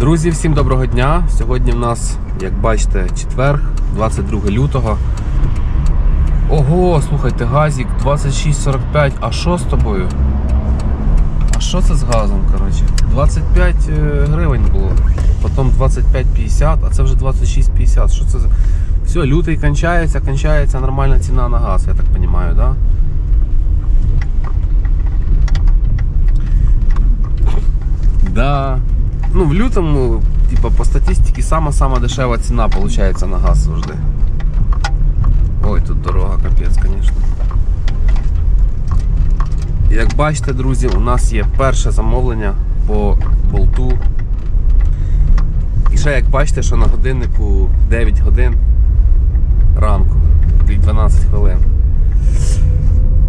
Друзі, всім доброго дня! Сьогодні в нас, як бачите, четверг, 22 лютого. Ого, слухайте, газік 26.45. А що з тобою? А що це з газом, коротше? 25 е, гривень було, потім 25,50, а це вже 26,50. Що це за. Все, лютий кончається, кончається нормальна ціна на газ, я так розумію, да? Да. Ну, в лютому, типа, по статистиці, сама-сама дешева ціна виходить на газ завжди. Ой, тут дорога капець, звісно. Як бачите, друзі, у нас є перше замовлення по болту. І ще як бачите, що на годиннику 9 годин ранку, і 12 хвилин.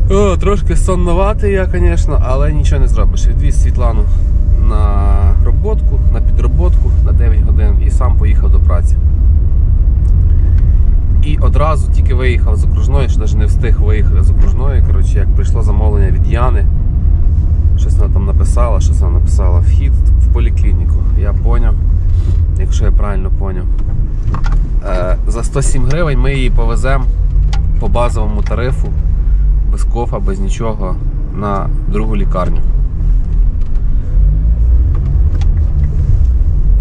О, трошки сонноватий я, звісно, але нічого не зробиш. Відвіз Світлану на роботку, на підроботку на 9 годин і сам поїхав до праці. І одразу тільки виїхав з окружної, що навіть не встиг виїхати з окружної. Коротше, як прийшло замовлення від Яни, щось вона там написала, щось вона написала вхід в поліклініку. Я поняв, якщо я правильно поняв. Е, за 107 гривень ми її повеземо по базовому тарифу, без кофа, без нічого, на другу лікарню.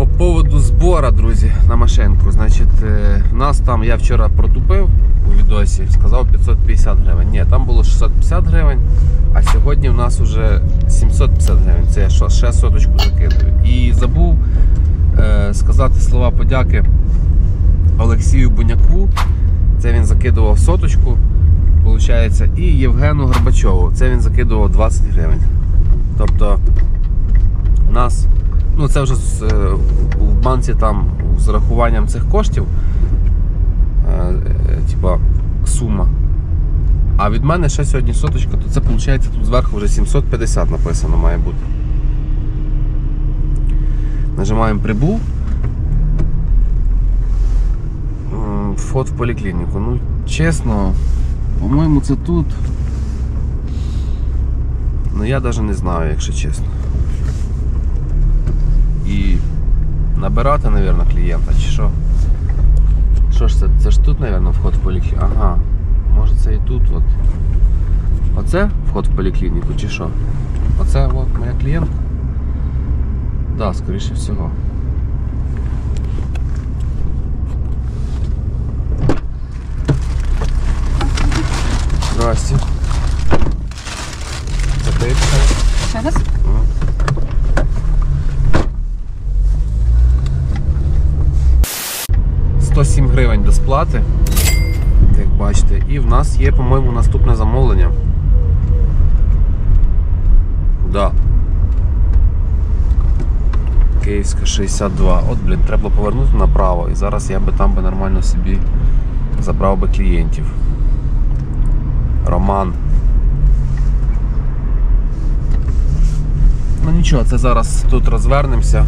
По поводу збора, друзі, на машинку. Значить, е, в нас там я вчора протупив у відосі, сказав 550 гривень. Ні, там було 650 гривень, а сьогодні в нас вже 750 гривень. Це я ще соточку закидаю. І забув е, сказати слова подяки Олексію Буняку. Це він закидував соточку, виходить, і Євгену Горбачову. Це він закидував 20 гривень. Тобто у нас Ну, це вже з, е, в банці там з рахуванням цих коштів, е, е, типа сума. А від мене ще сьогодні соточка, то це виходить тут зверху вже 750 написано має бути. Нажимаємо прибув. Вход в поліклініку. Ну, чесно, по-моєму, це тут. Ну я навіть не знаю, якщо чесно і набирати, мабуть, клієнта чи що? Що ж це? Це ж тут, мабуть, вход в поліклініку. Ага. Може це і тут от. Оце вход в поліклініку чи що? Оце от моя клієнтка? Так, да, скоріше всього. Здрасте. Закрити? Ще раз? 107 гривень до сплати, як бачите, і в нас є, по-моєму, наступне замовлення. Да. Київська 62. От, блін, треба повернути направо. І зараз я би там би нормально собі забрав би клієнтів. Роман. Ну нічого, це зараз тут розвернемося.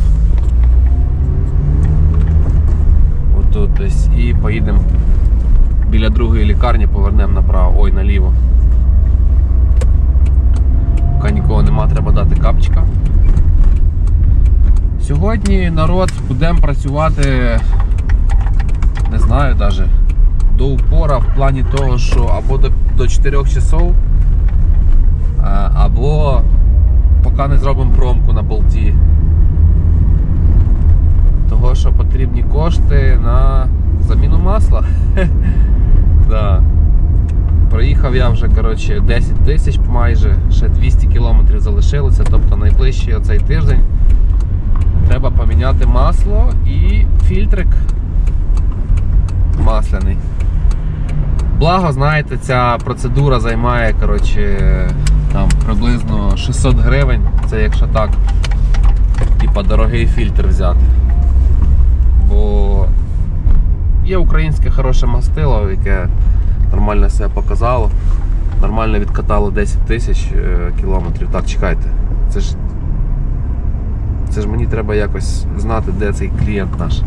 Отут десь і поїдемо біля другої лікарні, повернемо направо, ой, наліво. Поки нікого нема, треба дати капчика. Сьогодні народ будемо працювати, не знаю навіть, до упора в плані того, що або до, до 4 часов, або поки не зробимо промку на болті. Того, що потрібні кошти на заміну масла. да. Проїхав я вже коротше, 10 тисяч майже, ще 200 кілометрів залишилося, тобто найближчий оцей тиждень треба поміняти масло і фільтрик масляний. Благо, знаєте, ця процедура займає коротше, там, приблизно 600 гривень, це якщо так, типа дорогий фільтр взяти. Бо є українське хороше мастило, яке нормально себе показало, нормально відкатало 10 тисяч е, кілометрів. Так, чекайте, це ж це ж мені треба якось знати, де цей клієнт наш.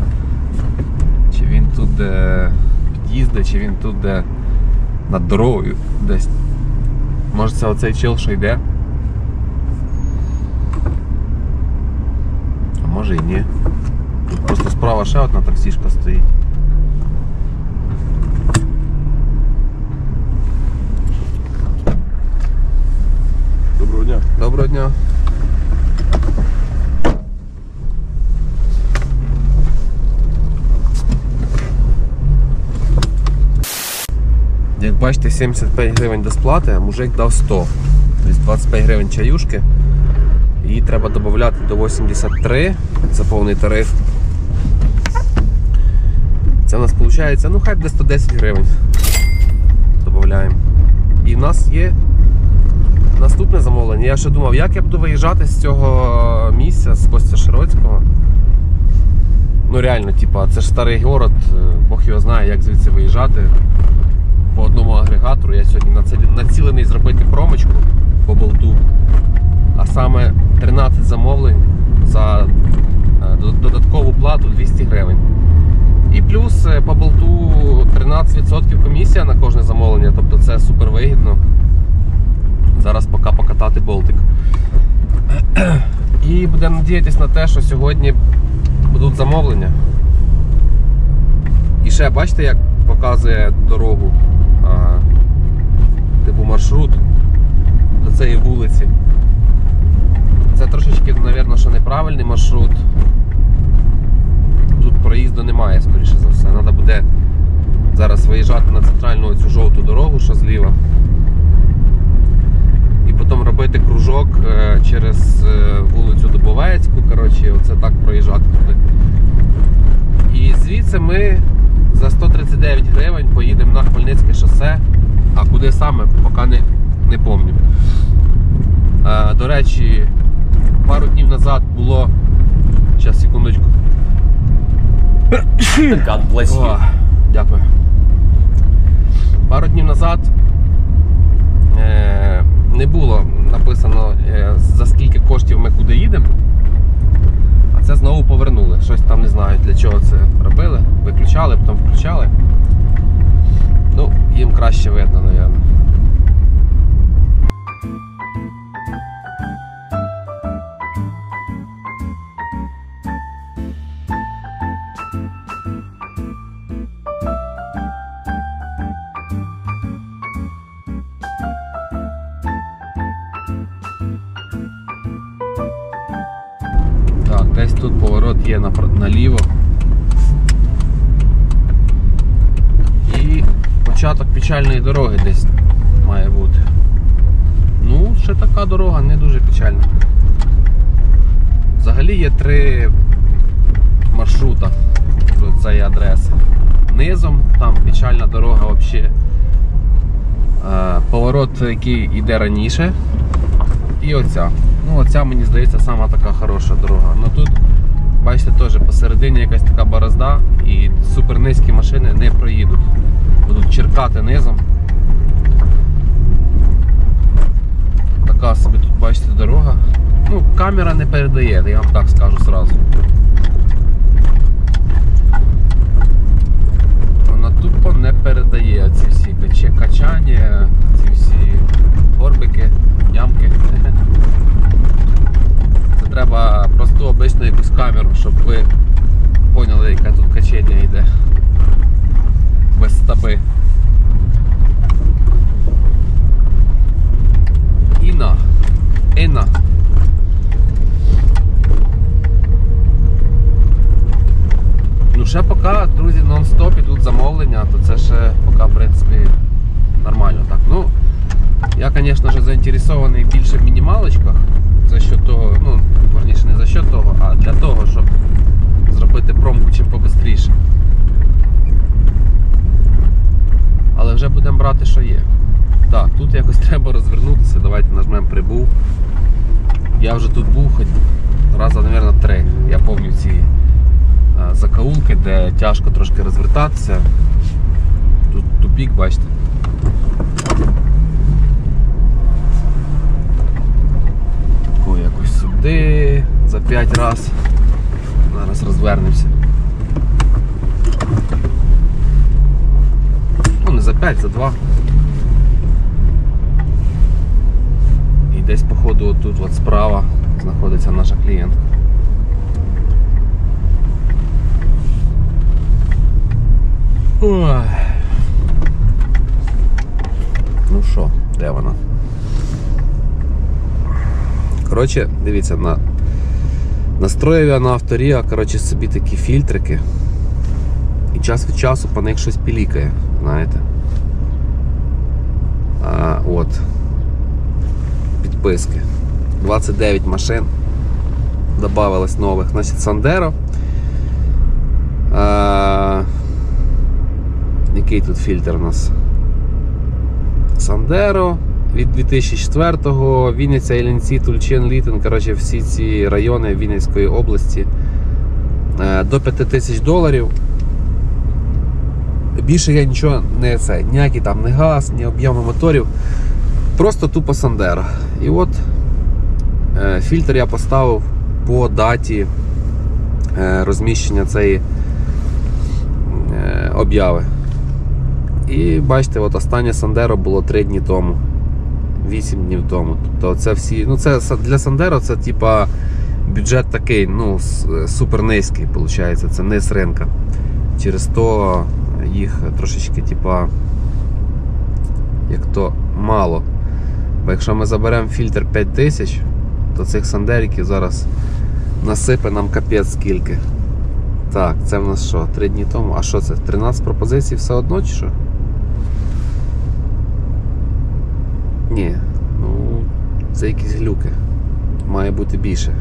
Чи він тут де під'їздить, чи він тут де над дорогою десь. Може це оцей чил, що йде? А може і ні. Просто справа ще одна таксішка стоїть. Доброго дня. Доброго дня. Як бачите, 75 гривень до сплати, а мужик дав 100. Тобто 25 гривень чаюшки. Її треба додати до 83, це повний тариф. У нас виходить, ну хай буде 110 гривень. Додаємо. І в нас є Наступне замовлення. Я ще думав, як я буду виїжджати з цього місця, з Костя Широцького. Ну реально, типа, це ж старий город, е, Бог його знає, як звідси виїжджати. По одному агрегатору. Я сьогодні націлений зробити промочку по болту. А саме 13 замовлень за е, додаткову плату 200 гривень. І плюс е, по болту 13% комісія на кожне замовлення, тобто це супер вигідно. Зараз поки покатати болтик. І будемо надіятися на те, що сьогодні будуть замовлення. І ще бачите, як показує дорогу, а, типу маршрут до цієї вулиці. Це трошечки, мабуть, що неправильний маршрут. Проїзду немає, скоріше за все. Треба буде зараз виїжджати на центральну цю жовту дорогу, що зліва і потім робити кружок е, через е, вулицю Дубовецьку. Коротше, оце так проїжджати туди. І звідси ми за 139 гривень поїдемо на Хмельницьке шосе. А куди саме, поки не, не пам'ятаю. Е, До речі, пару днів назад було. Зараз, секундочку. God bless you. О, дякую. Пару днів назад е, не було написано е, за скільки коштів ми куди їдемо. А це знову повернули. Щось там не знаю для чого це робили. Виключали, потім включали. Ну, їм краще видно, мабуть. Поворот є наліво. І початок печальної дороги десь має бути. Ну, ще така дорога, не дуже печальна. Взагалі є три маршрута до цієї адреси. Низом, там печальна дорога взагалі. Поворот, який йде раніше. І оця. Ну, оця, мені здається, сама така хороша дорога. Ну тут, бачите, теж посередині якась така борозда і супер низькі машини не проїдуть. Будуть черкати низом. Така собі тут, бачите, дорога. Ну, камера не передає, я вам так скажу зразу. Вона тупо не передає ці всі качання, ці всі горбики, ямки. Треба просту обичну якусь камеру, щоб ви поняли, яке тут качення йде. Без стаби. Іна. Іна. Ну ще поки, друзі, нон-стоп ідуть замовлення, то це ще поки, в принципі, нормально так. Ну, я, звісно заінтересований більше в мінімалочках за що того, ну, верніше не за що того, а для того, щоб зробити промку чим побистріше. Але вже будемо брати, що є. Так, тут якось треба розвернутися. Давайте нажмемо прибув. Я вже тут був хоч раза, мабуть, три. Я пам'ятаю ці а, закоулки, де тяжко трошки розвертатися. Тут тупік, бачите. туди, за п'ять раз. Зараз розвернемося. Ну, не за п'ять, за два. І десь, походу, отут от справа знаходиться наша клієнтка. Ой. Ну що, де вона? Коротше, дивіться, на... настроїв я на авторія, коротше, собі такі фільтрики. І час від часу по них щось пілікає, знаєте. А, от. Підписки. 29 машин. Добавилось нових. Значить, Сандеро. А, який тут фільтр у нас? Сандеро від 2004-го, Вінниця, Іллінці, Тульчин, Літин, коротше, всі ці райони Вінницької області е, до 5 тисяч доларів. Більше я нічого не це, ніякий там не газ, ні об'єми моторів. Просто тупо Сандеро. І от е, фільтр я поставив по даті е, розміщення цієї обяви. І бачите, от останнє Сандеро було 3 дні тому. 8 днів тому. Тобто це всі. Ну це для Сандеро це типа бюджет такий, ну, супер низький, виходить, це низ ринка. Через то їх трошечки, типа, як то мало. Бо якщо ми заберемо фільтр 5000, то цих сандериків зараз насипе нам капець скільки. Так, це в нас що, 3 дні тому? А що це? 13 пропозицій все одно чи що? Ні, ну це якісь глюки. Має бути більше.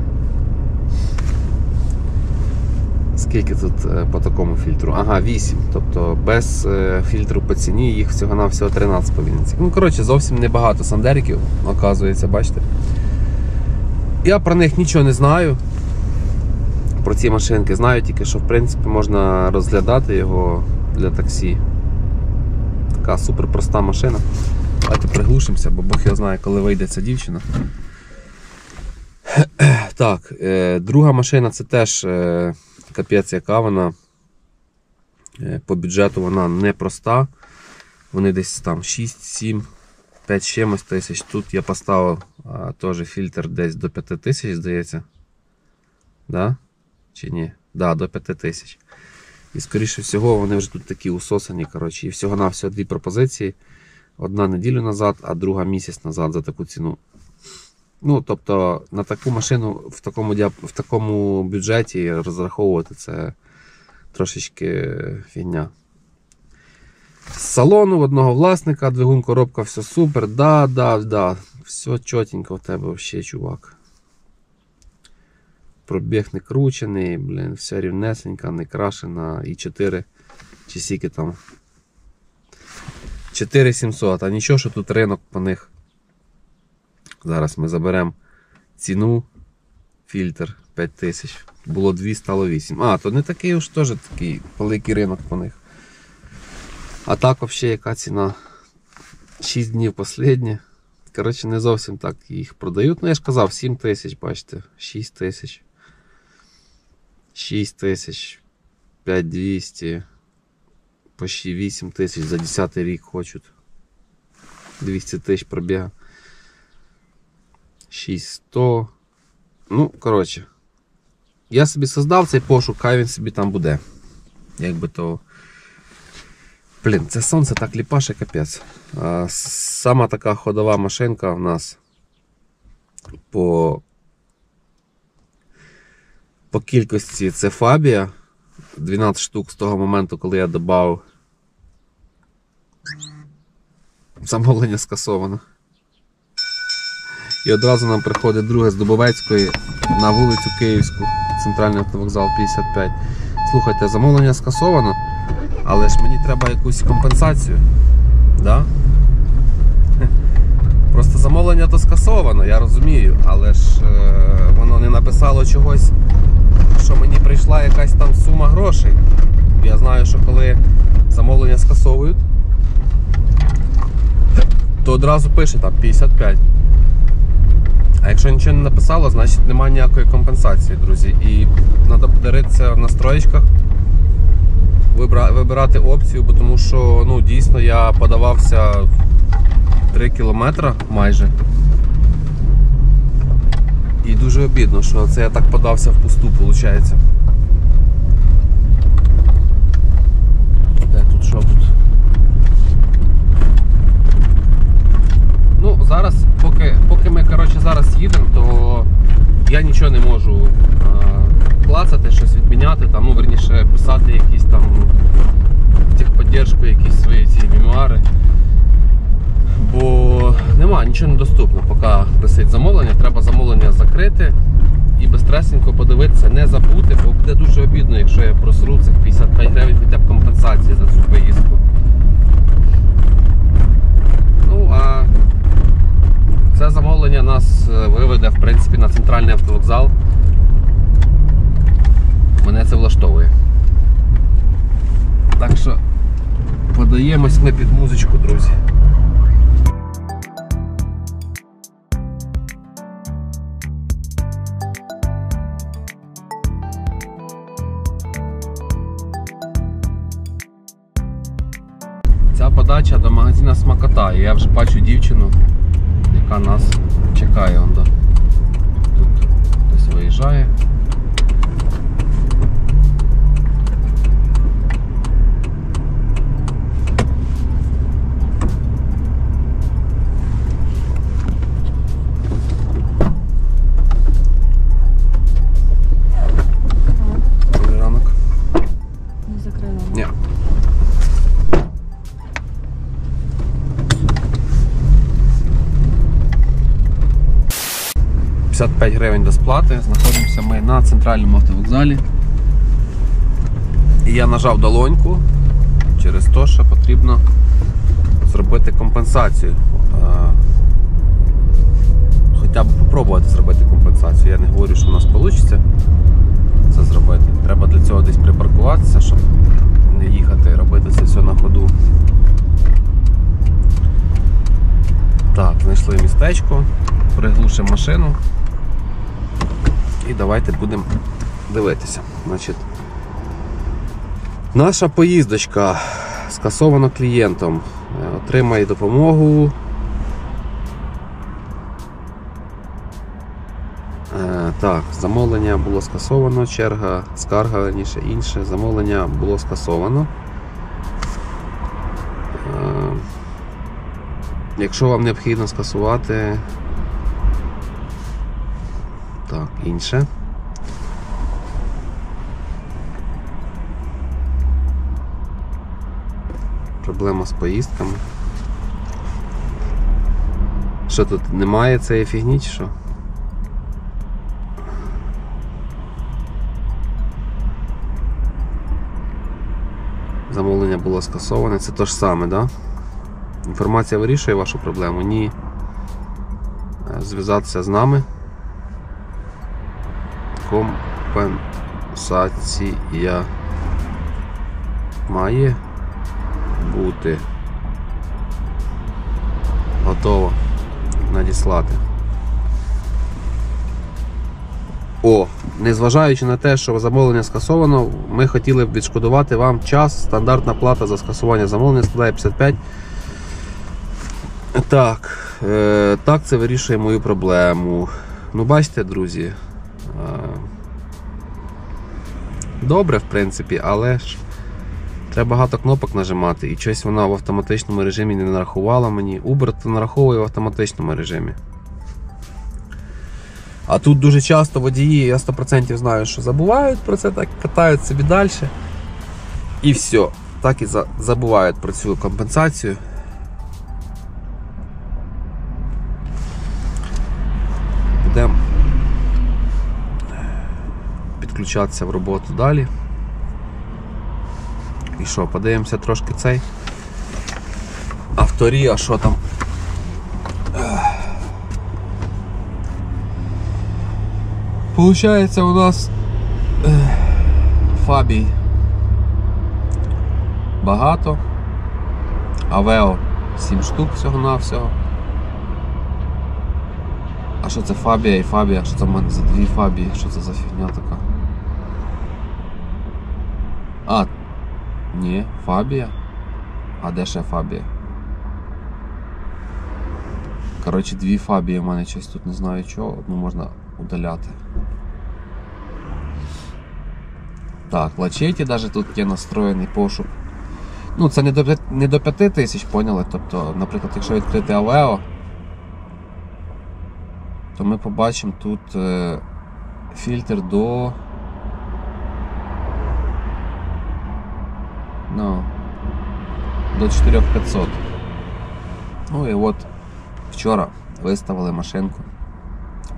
Скільки тут е, по такому фільтру? Ага, 8. Тобто без е, фільтру по ціні їх всього-навсього 13 по Вінниці. Ну, коротше, зовсім небагато сандериків, оказується, бачите. Я про них нічого не знаю. Про ці машинки знаю тільки, що в принципі можна розглядати його для таксі. Така супер проста машина. Давайте приглушимося, бо Бог його знає, коли вийде ця дівчина. Так, е, друга машина це теж е, капець, яка вона. Е, по бюджету вона непроста. Вони десь там 6, 7, 5 з чимось тисяч. Тут я поставив а, теж фільтр десь до 5 тисяч, здається. Да? Чи ні? Да, до 5 тисяч. І скоріше всього, вони вже тут такі усосані. Коротше, і всього-навсього дві пропозиції. Одна неділю назад, а друга місяць назад за таку ціну. Ну, тобто, на таку машину в такому, в такому бюджеті розраховувати це трошечки фігня. З салону одного власника, двигун, коробка, все супер. Да, да, да. Все чотенько в тебе взагалі, чувак. Пробіг не кручений, блін, все рівнесенька, не крашена. І 4 чи скільки там. 4700, а нічого, що тут ринок по них. Зараз ми заберемо ціну, фільтр 5000. Було 2, стало 8. А, то не такий уж теж такий великий ринок по них. А так взагалі яка ціна? 6 днів последнє. Коротше, не зовсім так їх продають. Ну, я ж казав, 7 тисяч, бачите, 6 тисяч. 6 тисяч, 5200, почти 8 тисяч за 10 рік хочуть. 200 тисяч пробіга. 6100. Ну, коротше. Я собі создав цей пошук, хай він собі там буде. Якби то. Блін, це сонце так ліпаше капець. А, сама така ходова машинка в нас по, по кількості це Фабія. 12 штук з того моменту, коли я додав. Замовлення скасовано. І одразу нам приходить друге з Дубовецької на вулицю Київську, центральний автовокзал 55. Слухайте, замовлення скасовано, але ж мені треба якусь компенсацію. Да? Просто замовлення то скасовано, я розумію, але ж е, воно не написало чогось, прийшла якась там сума грошей. Я знаю, що коли замовлення скасовують, то одразу пише там 55. А якщо нічого не написало, значить немає ніякої компенсації, друзі. І треба подивитися в настроєчках, вибирати опцію, бо тому що ну, дійсно я подавався 3 кілометри майже. І дуже обідно, що це я так подався в пусту, виходить. тут що буде. Ну, зараз, поки поки ми коротше, зараз їдемо, то я нічого не можу а, клацати, щось відміняти, там, ну, верніше писати якісь там техподдержку, якісь свої ці мемуари. Бо нема, нічого не недоступно, поки висить замовлення, треба замовлення закрити і безстресенько подивитися, не забути, бо буде дуже обідно, якщо я просру цих 55 гривень хоча б компенсації за цю поїздку. Ну, а це замовлення нас е, виведе в принципі на центральний автовокзал. Мене це влаштовує. Так що подаємось ми під музичку, друзі. Я вже бачу дівчину, яка нас чекає. Тут хтось виїжджає. «55 гривень до сплати. Знаходимося ми на центральному автовокзалі. І я нажав долоньку через те, що потрібно зробити компенсацію. Хоча б спробувати зробити компенсацію. Я не говорю, що в нас вийде це зробити. Треба для цього десь припаркуватися, щоб не їхати робити це все на ходу. Так, знайшли містечко, приглушимо машину і давайте будемо дивитися. Значить, наша поїздочка скасована клієнтом. Е, Отримає допомогу. Е, Так, замовлення було скасовано, черга, скарга верніше інше. Замовлення було скасовано. Е, Якщо вам необхідно скасувати. Так, інше. Проблема з поїздками. Що тут немає цієї фігні чи що? Замовлення було скасоване. Це те ж саме, да? Інформація вирішує вашу проблему? Ні. Е, Зв'язатися з нами. Компенсація має бути готова надіслати. О, незважаючи на те, що замовлення скасовано, ми хотіли б відшкодувати вам час. Стандартна плата за скасування замовлення складає 55. Так, е, так це вирішує мою проблему. Ну, бачите, друзі. Е, добре, в принципі, але ж треба багато кнопок нажимати, і щось вона в автоматичному режимі не нарахувала мені. Uber то нараховує в автоматичному режимі. А тут дуже часто водії, я 100% знаю, що забувають про це, так катають собі далі. І все. Так і забувають про цю компенсацію. Підключатися в роботу далі. І що, подивимося трошки цей авторія, що там. Получається у нас е, фабій багато. Авео 7 штук всього-навсього. А що це фабія і фабія? Що це в мене за дві фабії? Що це за фігня така? А, ні, фабія. А де ще фабія? Коротше, дві фабії в мене щось тут не знаю чого, одну можна удаляти. Так, лачеті навіть тут є настроєний пошук. Ну, це не до, не до 5 тисяч, поняли? Тобто, наприклад, якщо відкрити Авео, то ми побачимо тут е, фільтр до. Ну, до 4500. Ну і от вчора виставили машинку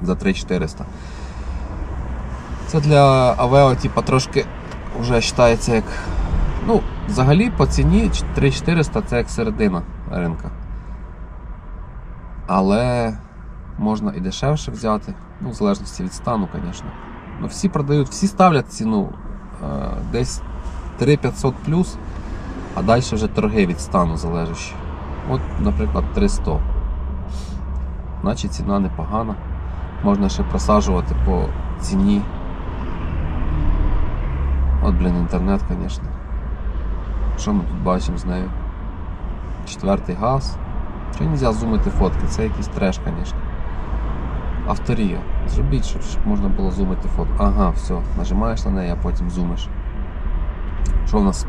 за 3400. Це для Авео, типа, трошки вже вважається як. Ну, взагалі по ціні 3400 це як середина ринка. Але можна і дешевше взяти, ну, в залежності від стану, звісно. Ну, всі продають, всі ставлять ціну е, десь 3500 плюс, а далі вже торги від стану залежать. От, наприклад, 300. Значить ціна непогана. Можна ще просаджувати по ціні. От, блін, інтернет, звісно. Що ми тут бачимо з нею? Четвертий газ. Що не можна зумити фотки? Це якийсь треш, звісно. Авторія. Зробіть, щоб, можна було зумити фото. Ага, все, нажимаєш на неї, а потім зумиш. Що в нас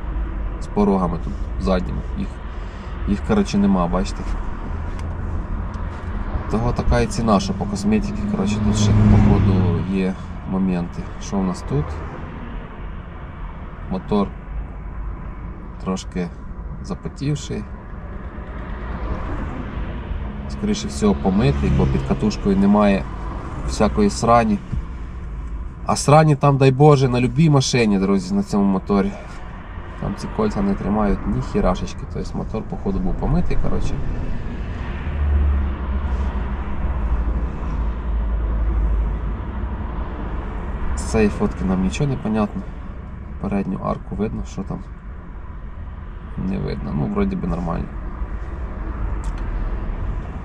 з порогами тут задніми? Їх, їх коротше, нема, бачите? Того така і ціна, що по косметиці, коротше, тут ще походу є моменти. Що в нас тут? Мотор трошки запотівший. Скоріше всього помитий, бо під катушкою немає всякої срані. А срані там, дай Боже, на любій машині, друзі, на цьому моторі. Там ці кольця не тримають ні хірашечки. Тобто мотор, походу, був помитий, коротше. З цієї фотки нам нічого не понятно. Передню арку видно, що там не видно. Ну, вроді би нормально.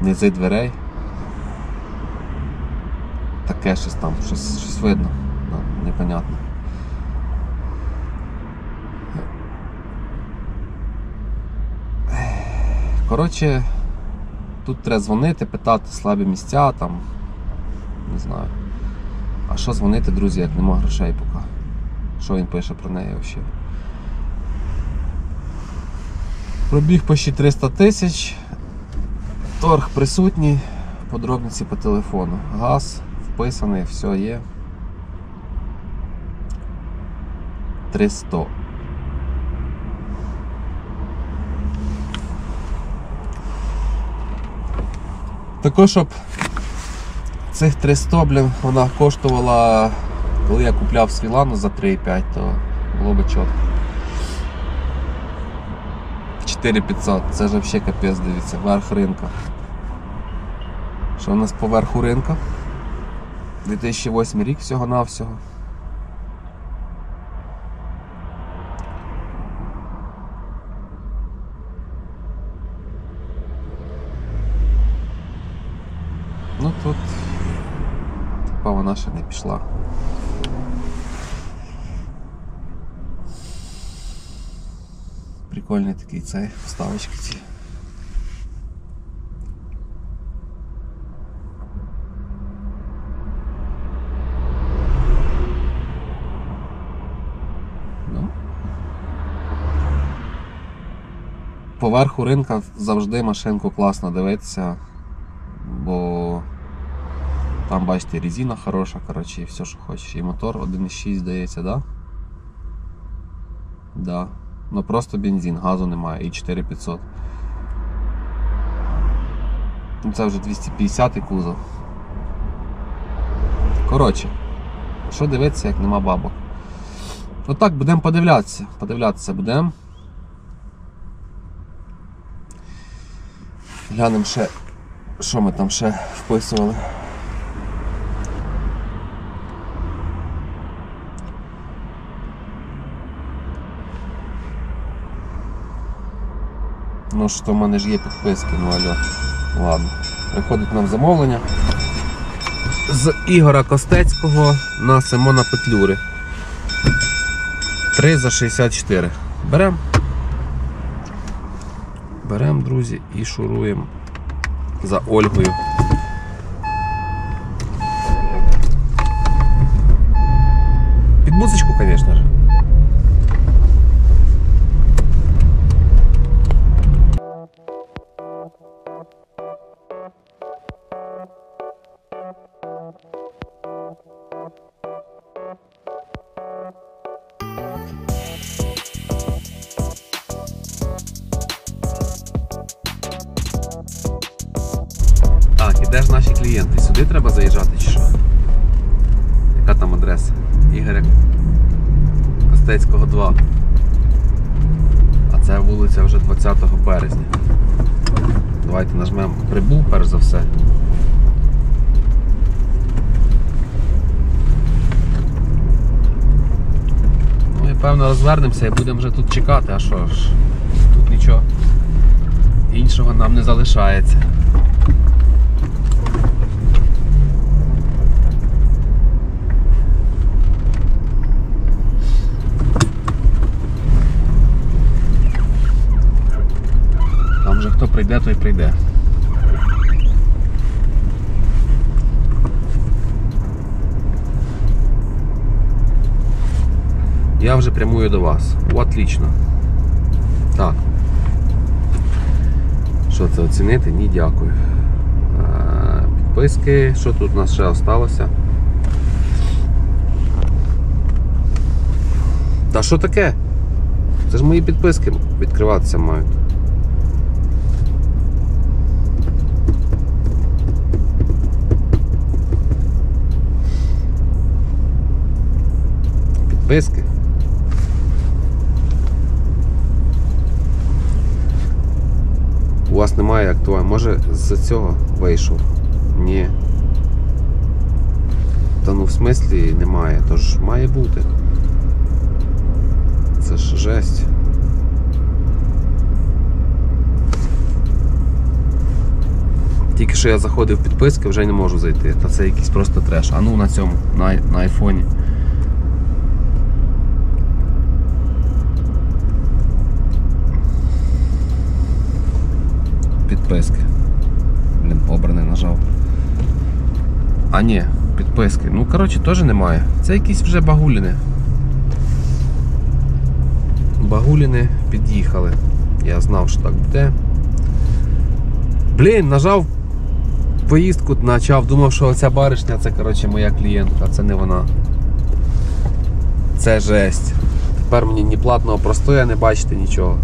Низи дверей. Таке щось там, щось, щось видно. Непонятно. Коротше, тут треба дзвонити, питати слабі місця, там, не знаю. А що дзвонити, друзі, як нема грошей поки. Що він пише про неї взагалі? Пробіг почти 300 тисяч. Торг присутній, подробниці по телефону. Газ вписаний, все є. 300. Також, щоб цих 300, блін, вона коштувала, коли я купляв свілану за 3,5, то було би чітко. 4500, це ж взагалі капець, дивіться, верх ринка. Що у нас по верху ринка? 2008 рік всього-навсього. Ну тут типа вона ще не пішла. Прикольний такий цей вставочки ці. Ну. Поверху ринка завжди машинку класно дивитися, там, бачите, резина хороша, коротше, і все, що хочеш. І мотор 1.6 здається, да? Да. Ну просто бензин, газу немає і 4500. Ну це вже 250 кузов. Коротше, що дивитися, як нема бабок. Отак будемо подивлятися. Подивлятися будемо. Глянемо ще, що ми там ще вписували. Ну що в мене ж є підписки, ну алло. Ладно. Приходить нам замовлення з Ігора Костецького на Симона Петлюри. 3 за 64. Берем. Берем, друзі, і шуруємо за Ольгою. Під музичку, звісно березня. Давайте нажмемо прибув перш за все. Ну і певно розвернемося і будемо вже тут чекати, а що ж, тут нічого іншого нам не залишається. Там вже хто прийде, той прийде. Я вже прямую до вас. Отлично. Так. Що це оцінити? Ні, дякую. Е, Підписки, що тут у нас ще осталося? Та що таке? Це ж мої підписки відкриватися мають. Підписки. У вас немає актуального. Може з цього вийшов? Ні. Та ну в смислі немає, тож має бути. Це ж жесть. Тільки що я заходив в підписки, вже не можу зайти. Та це якийсь просто треш. А ну на цьому, на, на айфоні. Підписки. Блін, обраний нажав. А ні, підписки. Ну, коротше, теж немає. Це якісь вже багуліни. Багуліни під'їхали. Я знав, що так буде. Блін, нажав поїздку, почав, думав, що оця баришня це коротше, моя клієнтка, це не вона. Це жесть. Тепер мені ні платного простоя не бачите нічого.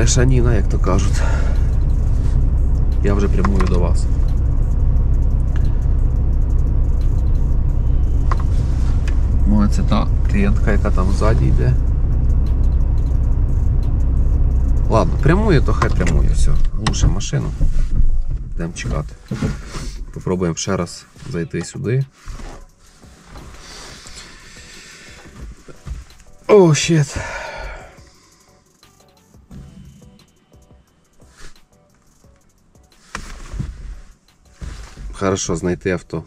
Трешаніна, як то кажуть. Я вже прямую до вас. Може це та клієнтка, яка там ззаді йде. Ладно, прямує, то хай прямує, все. Глуше машину. Йдемо чекати. Попробуємо ще раз зайти сюди. О, щит. Хорошо, знайти авто.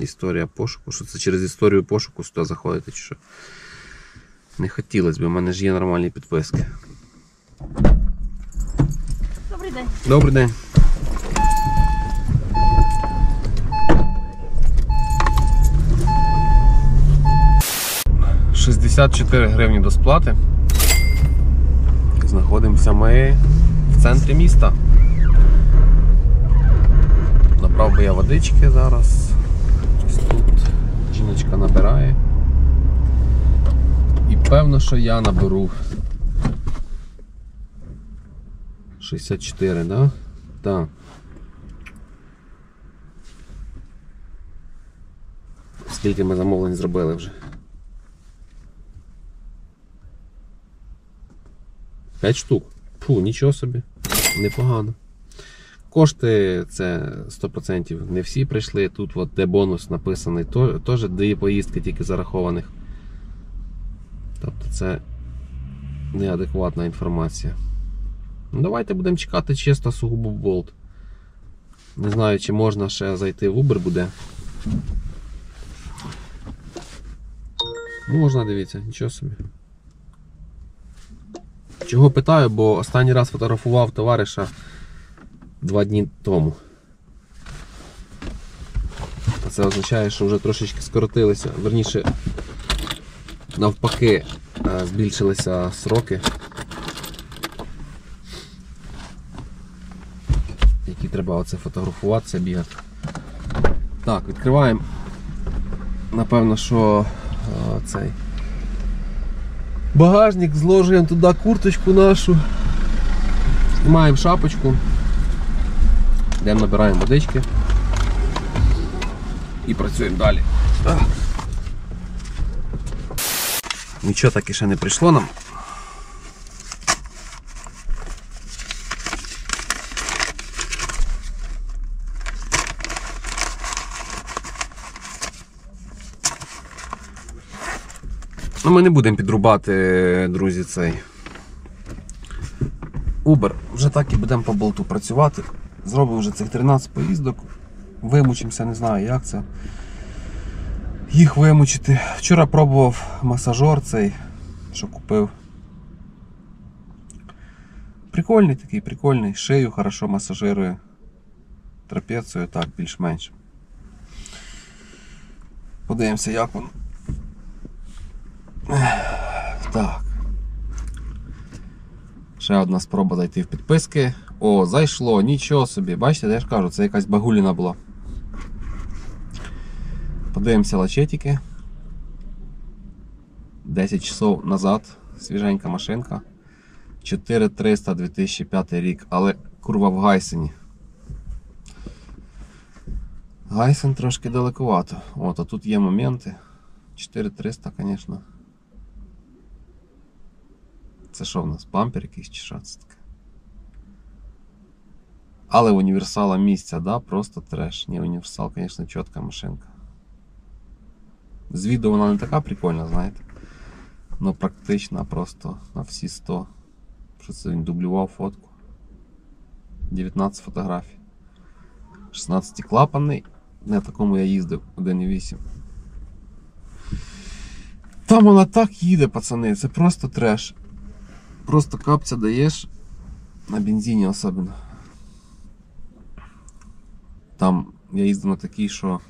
Історія пошуку. Що це через історію пошуку сюди заходити чи що? Не хотілося б, у мене ж є нормальні підписки. Добрий день. Добрий день. «64 гривні до сплати. Знаходимося ми в центрі міста. Набрав би я водички зараз. Ось тут жіночка набирає. І певно, що я наберу 64, да? Так. Скільки ми замовлень зробили вже? 5 штук. Фу, нічого собі. Непогано. Кошти це 100%. Не всі прийшли. Тут от де бонус написаний, теж дві поїздки тільки зарахованих. Тобто це неадекватна інформація. Ну, давайте будемо чекати чисто сугубо болт. Не знаю, чи можна ще зайти в Uber буде. Можна, дивіться, нічого собі. Чого питаю, бо останній раз фотографував товариша два дні тому. А це означає, що вже трошечки скоротилися, верніше, навпаки, е, збільшилися сроки. Які треба оце фотографуватися, бігати. Так, відкриваємо. Напевно, що цей. Багажник, зложуємо туди курточку нашу. Знімаємо шапочку. Йдемо набираємо водички. І працюємо далі. Нічого таки ще не прийшло нам. Ми не будемо підрубати, друзі, цей Uber. Вже так і будемо по болту працювати. Зробимо вже цих 13 поїздок. Вимучимося, не знаю, як це. Їх вимучити. Вчора пробував масажор цей, що купив. Прикольний такий, прикольний. Шию хорошо масажирує. Трапецію так, більш-менш. Подивимося, як воно. Так. Ще одна спроба зайти в підписки. О, зайшло, нічого собі. Бачите, я ж кажу, це якась багуліна була. Подивимося лачетики. 10 часов назад. Свіженька машинка. 4300 2005 рік, але курва в Гайсені. Гайсен трошки далековато. От, а тут є моменти. 4300, звісно. Це що в нас? Бампер якийсь чи що це таке? Але універсала місця, да, просто треш. Ні, універсал, звісно, чітка машинка. З відео вона не така прикольна, знаєте. Ну практична просто на всі 100. Що це він дублював фотку. 19 фотографій. 16 клапанний. На такому я їздив 1.8. Там вона так їде, пацани, це просто треш. Просто капця даєш на бензині особливо. Там я їздив на такий, що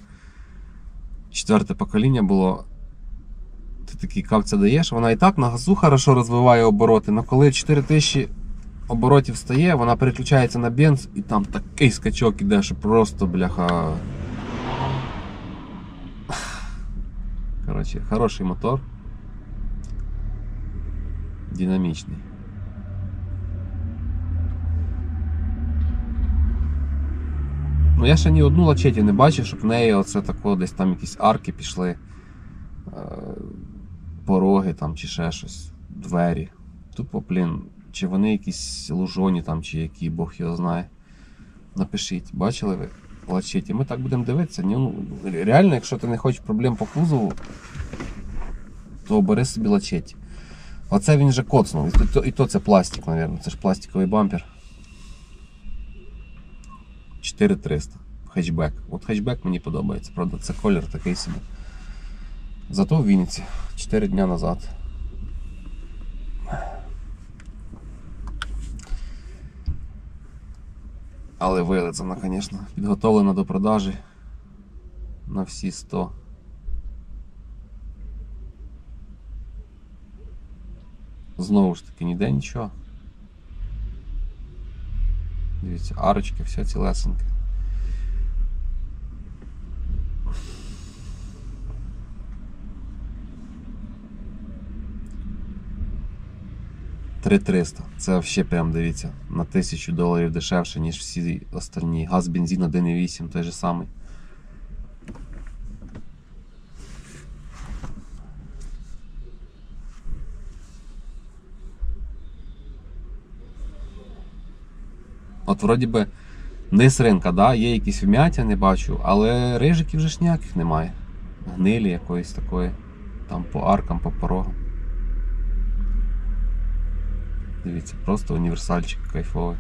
четверте покоління було. Ти такий капця даєш, вона і так на газу хорошо розвиває обороти, але коли 4000 оборотів стає, вона переключається на бенз і там такий скачок іде, що просто бляха. Коротше, хороший мотор. Динамічний. Ну я ще ні одну лачеті не бачив, щоб в неї оце тако десь там якісь арки пішли, е, пороги там чи ще щось, двері. Тупо, блін, чи вони якісь лужоні там, чи які, Бог його знає. Напишіть, бачили ви лачеті? Ми так будемо дивитися. Ну, реально, якщо ти не хочеш проблем по кузову, то бери собі лачеті. Оце він же коцнув. І то, і то це пластик, мабуть. Це ж пластиковий бампер. 4300. Хетчбек. От хетчбек мені подобається. Правда, це колір такий собі. Зато в Вінниці 4 дня назад. Але вилизана, звісно. Підготовлена до продажі на всі 100. Знову ж таки, ніде нічого. Дивіться, арочки, все цілесеньке. Три 300. Це взагалі прям дивіться на тисячу доларів дешевше, ніж всі остальні. Газ, бензин 1,8 той же самий. От вроді би низ ринка, да, є якісь вм'яття, бачу, але рижиків вже ж ніяких немає. Гнилі якоїсь такої. Там по аркам, по порогам. Дивіться, просто універсальчик кайфовий.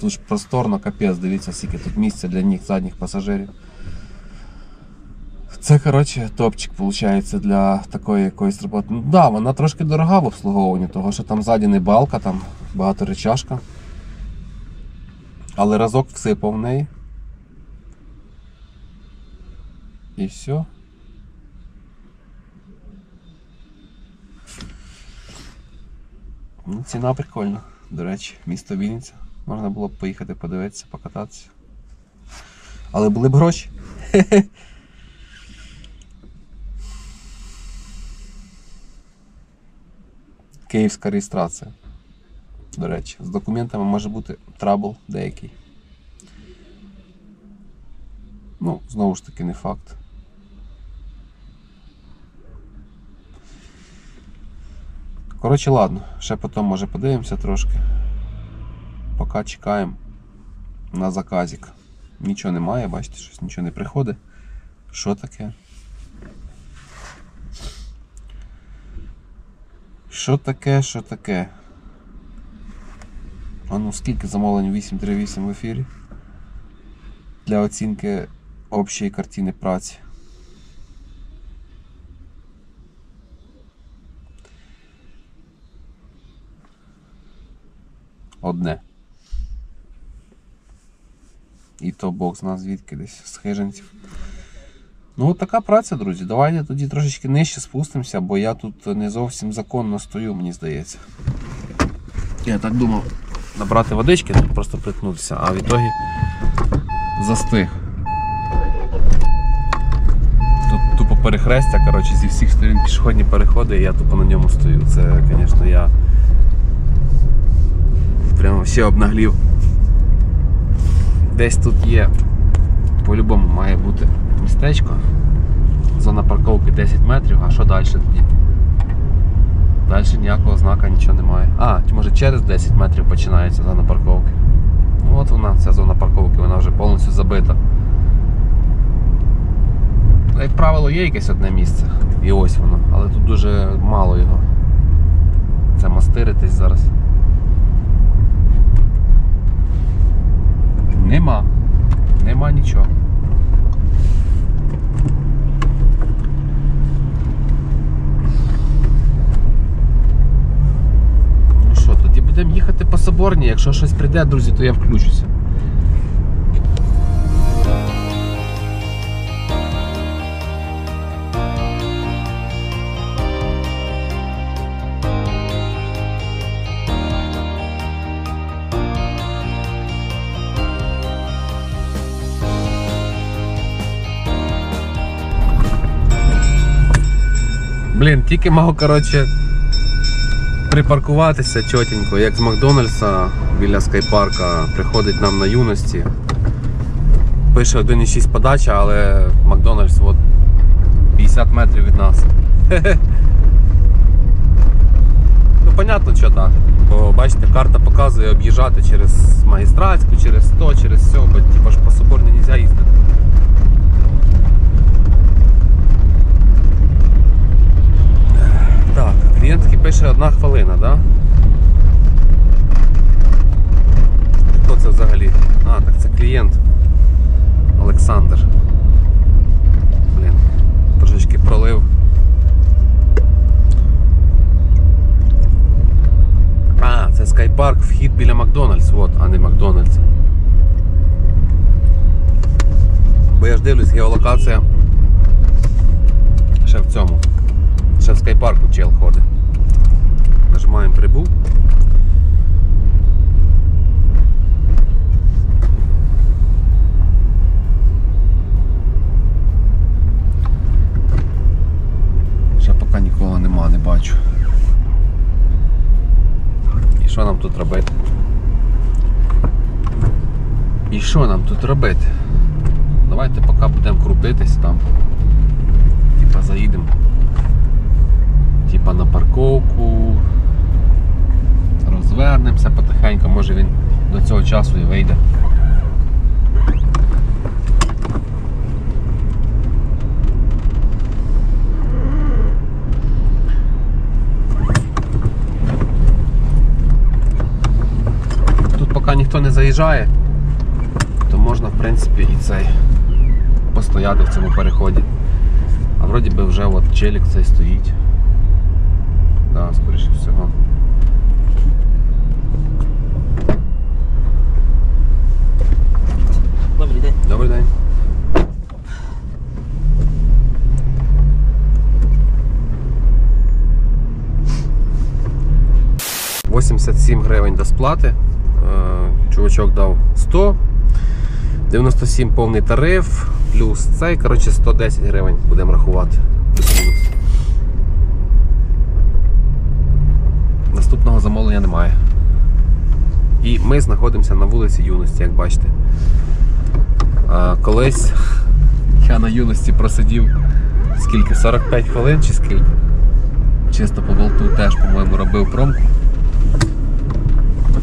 Тут ж просторно, капець, дивіться, скільки тут місця для них задніх пасажирів. Це, коротше, топчик виходить для такої якоїсь роботи. Ну да, вона трошки дорога в обслуговуванні, того що там ззаді не балка, там багаторечашка. Але разок всипав в неї. І все. Ну, ціна прикольна, до речі, місто Вінниця. Можна було б поїхати подивитися, покататися. Але були б гроші. Київська реєстрація. До речі, з документами може бути trouble деякий. Ну, знову ж таки, не факт. Коротше, ладно, ще потім може подивимося трошки. Поки чекаємо на заказик. Нічого немає, бачите, щось нічого не приходить. Що таке? Що таке, що таке? А ну скільки замовлень 838 в ефірі? Для оцінки общої картини праці. Одне. І то Бог з нас звідки десь з хижинців. Ну, от така праця, друзі. Давайте тоді трошечки нижче спустимося, бо я тут не зовсім законно стою, мені здається. Я так думав набрати водички, просто приткнутися, а в ітогі застиг. Тут тупо перехрестя, коротше, зі всіх сторін пішохідні переходи, і я тупо на ньому стою. Це, звісно, я прямо ще обнаглів. Десь тут є, по-любому має бути містечко. Зона парковки 10 метрів, а що далі тоді? Далі ніякого знака, нічого немає. А, може через 10 метрів починається зона парковки. Ну от вона, ця зона парковки, вона вже повністю забита. Ну, Як правило, є якесь одне місце. І ось воно, але тут дуже мало його. Це мастиритись зараз. Нема. Нема нічого. Ну що, тоді будемо їхати по соборній. Якщо щось прийде, друзі, то я включуся. Блін, тільки мав, коротше, припаркуватися чотенько, як з Макдональдса біля скайпарка приходить нам на юності. Пише 1,6 подача, але Макдональдс от 50 метрів від нас. Ну, понятно, що так. Бо бачите, карта показує об'їжджати через магістратську, через 100, через все, бо типу ж по соборні не можна їздити. Так, клієнтки пише одна хвилина, да? Хто це взагалі? А, так це клієнт Олександр. Блін, трошечки пролив. А, це скайпарк, вхід біля Макдональдс, от, а не Макдональдс. Бо я ж дивлюсь, геолокація ще в цьому. Ще в скайпарку чел ходить. Нажимаємо прибув. Ще поки нікого нема, не бачу. І що нам тут робити? І що нам тут робити? Давайте поки будемо крутитись там. Типа заїдемо типа на парковку. Розвернемося потихеньку, може він до цього часу і вийде. Тут поки ніхто не заїжджає, то можна в принципі і цей постояти в цьому переході. А вроді би вже от челік цей стоїть. Да, скоріше всього. Добрий день. Добрий день. «87 гривень до сплати. Е, Чувачок дав 100, 97 повний тариф, плюс цей, коротше, 110 гривень будемо рахувати. Наступного замовлення немає. І ми знаходимося на вулиці Юності, як бачите. Колись я на юності просидів скільки? 45 хвилин чи скільки? Чисто по болту теж, по-моєму, робив промку.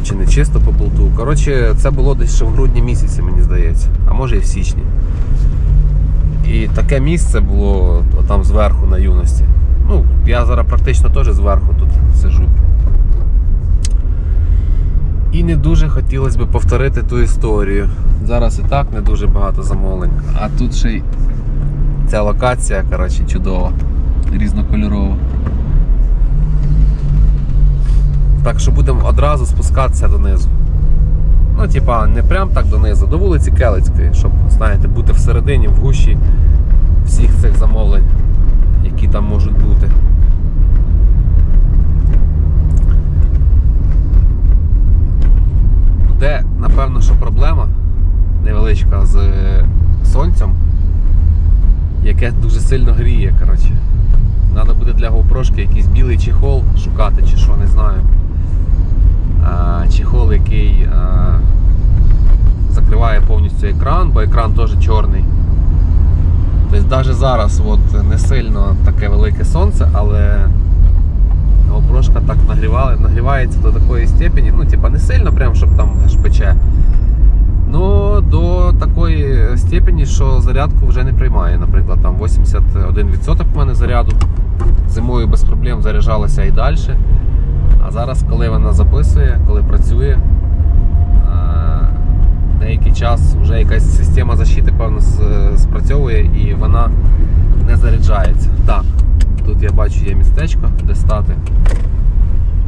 Чи не чисто по болту. Коротше, це було десь ще в грудні місяці, мені здається, а може і в січні. І таке місце було там зверху на юності. Ну, я зараз практично теж зверху тут сижу. І не дуже хотілося б повторити ту історію. Зараз і так не дуже багато замовлень. А тут ще й ця локація, коротше, чудова, різнокольорова. Так що будемо одразу спускатися донизу. Ну, типа, не прям так донизу, до вулиці Келицької, щоб, знаєте, бути всередині, в гущі всіх цих замовлень, які там можуть бути. Де, напевно, що проблема невеличка з е, сонцем, яке дуже сильно гріє, коротше. Треба буде для GoPro якийсь білий чехол шукати, чи що, не знаю. А, чехол, який а, закриває повністю екран, бо екран теж чорний. Тобто навіть зараз от, не сильно таке велике сонце, але GoPro так нагріває, нагрівається до такої степені, ну, типа не сильно, прям, щоб там аж пече. До такої степені, що зарядку вже не приймає. Наприклад, там 81% в мене заряду. Зимою без проблем заряджалася і далі. А зараз, коли вона записує, коли працює, е, деякий час вже якась система защити, певно, спрацьовує і вона не заряджається. Так, тут я бачу є містечко, де стати.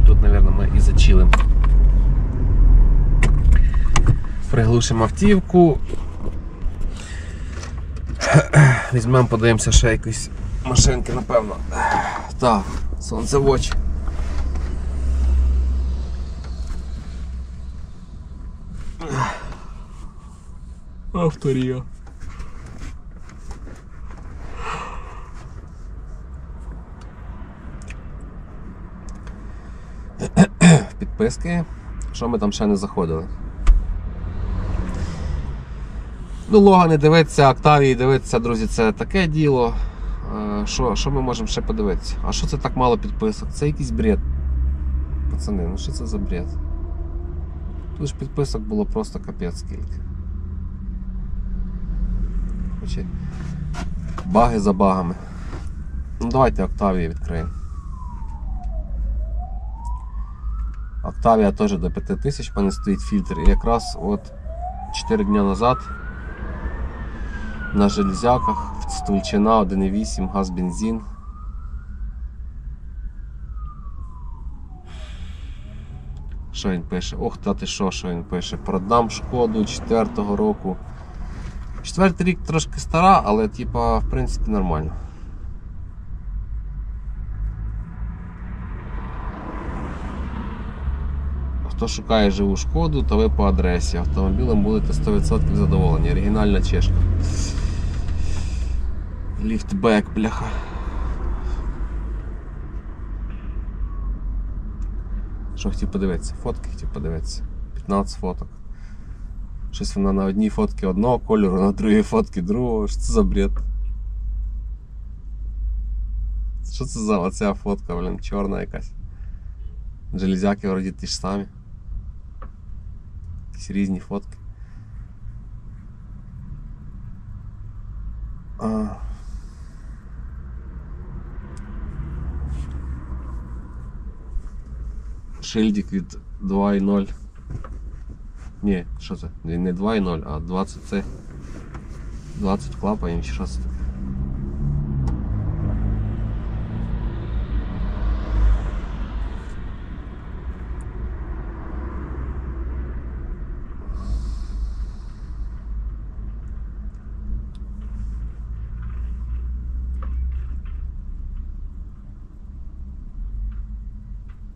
Тут, мабуть, ми і зачилимо. Приглушимо автівку. Візьмемо, подивимося ще якісь машинки, напевно. Так, сонце в очі. Авторія. Підписки. Що ми там ще не заходили? Ну, лога не дивиться, Октавії дивиться, друзі, це таке діло. Е, Що, що ми можемо ще подивитися? А що це так мало підписок? Це якийсь бред. Пацани, ну що це за бред? Тут ж підписок було просто капець скільки. Баги за багами. Ну давайте Октавію відкриємо. Октавія теж до 5000 в мене стоїть фільтр. І якраз от 4 дні назад на железяках Стульчина 1,8 газ бензин. Що він пише? Ох, та ти що, що він пише? Продам шкоду 4-го року. Четвертий рік трошки стара, але типа, в принципі, нормально. Хто шукає живу шкоду, то ви по адресі. Автомобілем будете 100% задоволені. Оригінальна чешка. Ліфтбек, бляха. Що хотів подивитися? Фотки хотів подивитися. 15 фоток. Щось вона на одній фотці одного кольору, на другій фотці другого. Що це за бред? Що це за оця фотка, блін, чорна якась. Железяки вроді ті ж самі. Якісь різні фотки. А. Шильдик від 2.0. Ні, що це? Не не 2.0, а 20 це. 20 клапанів чи що це таке.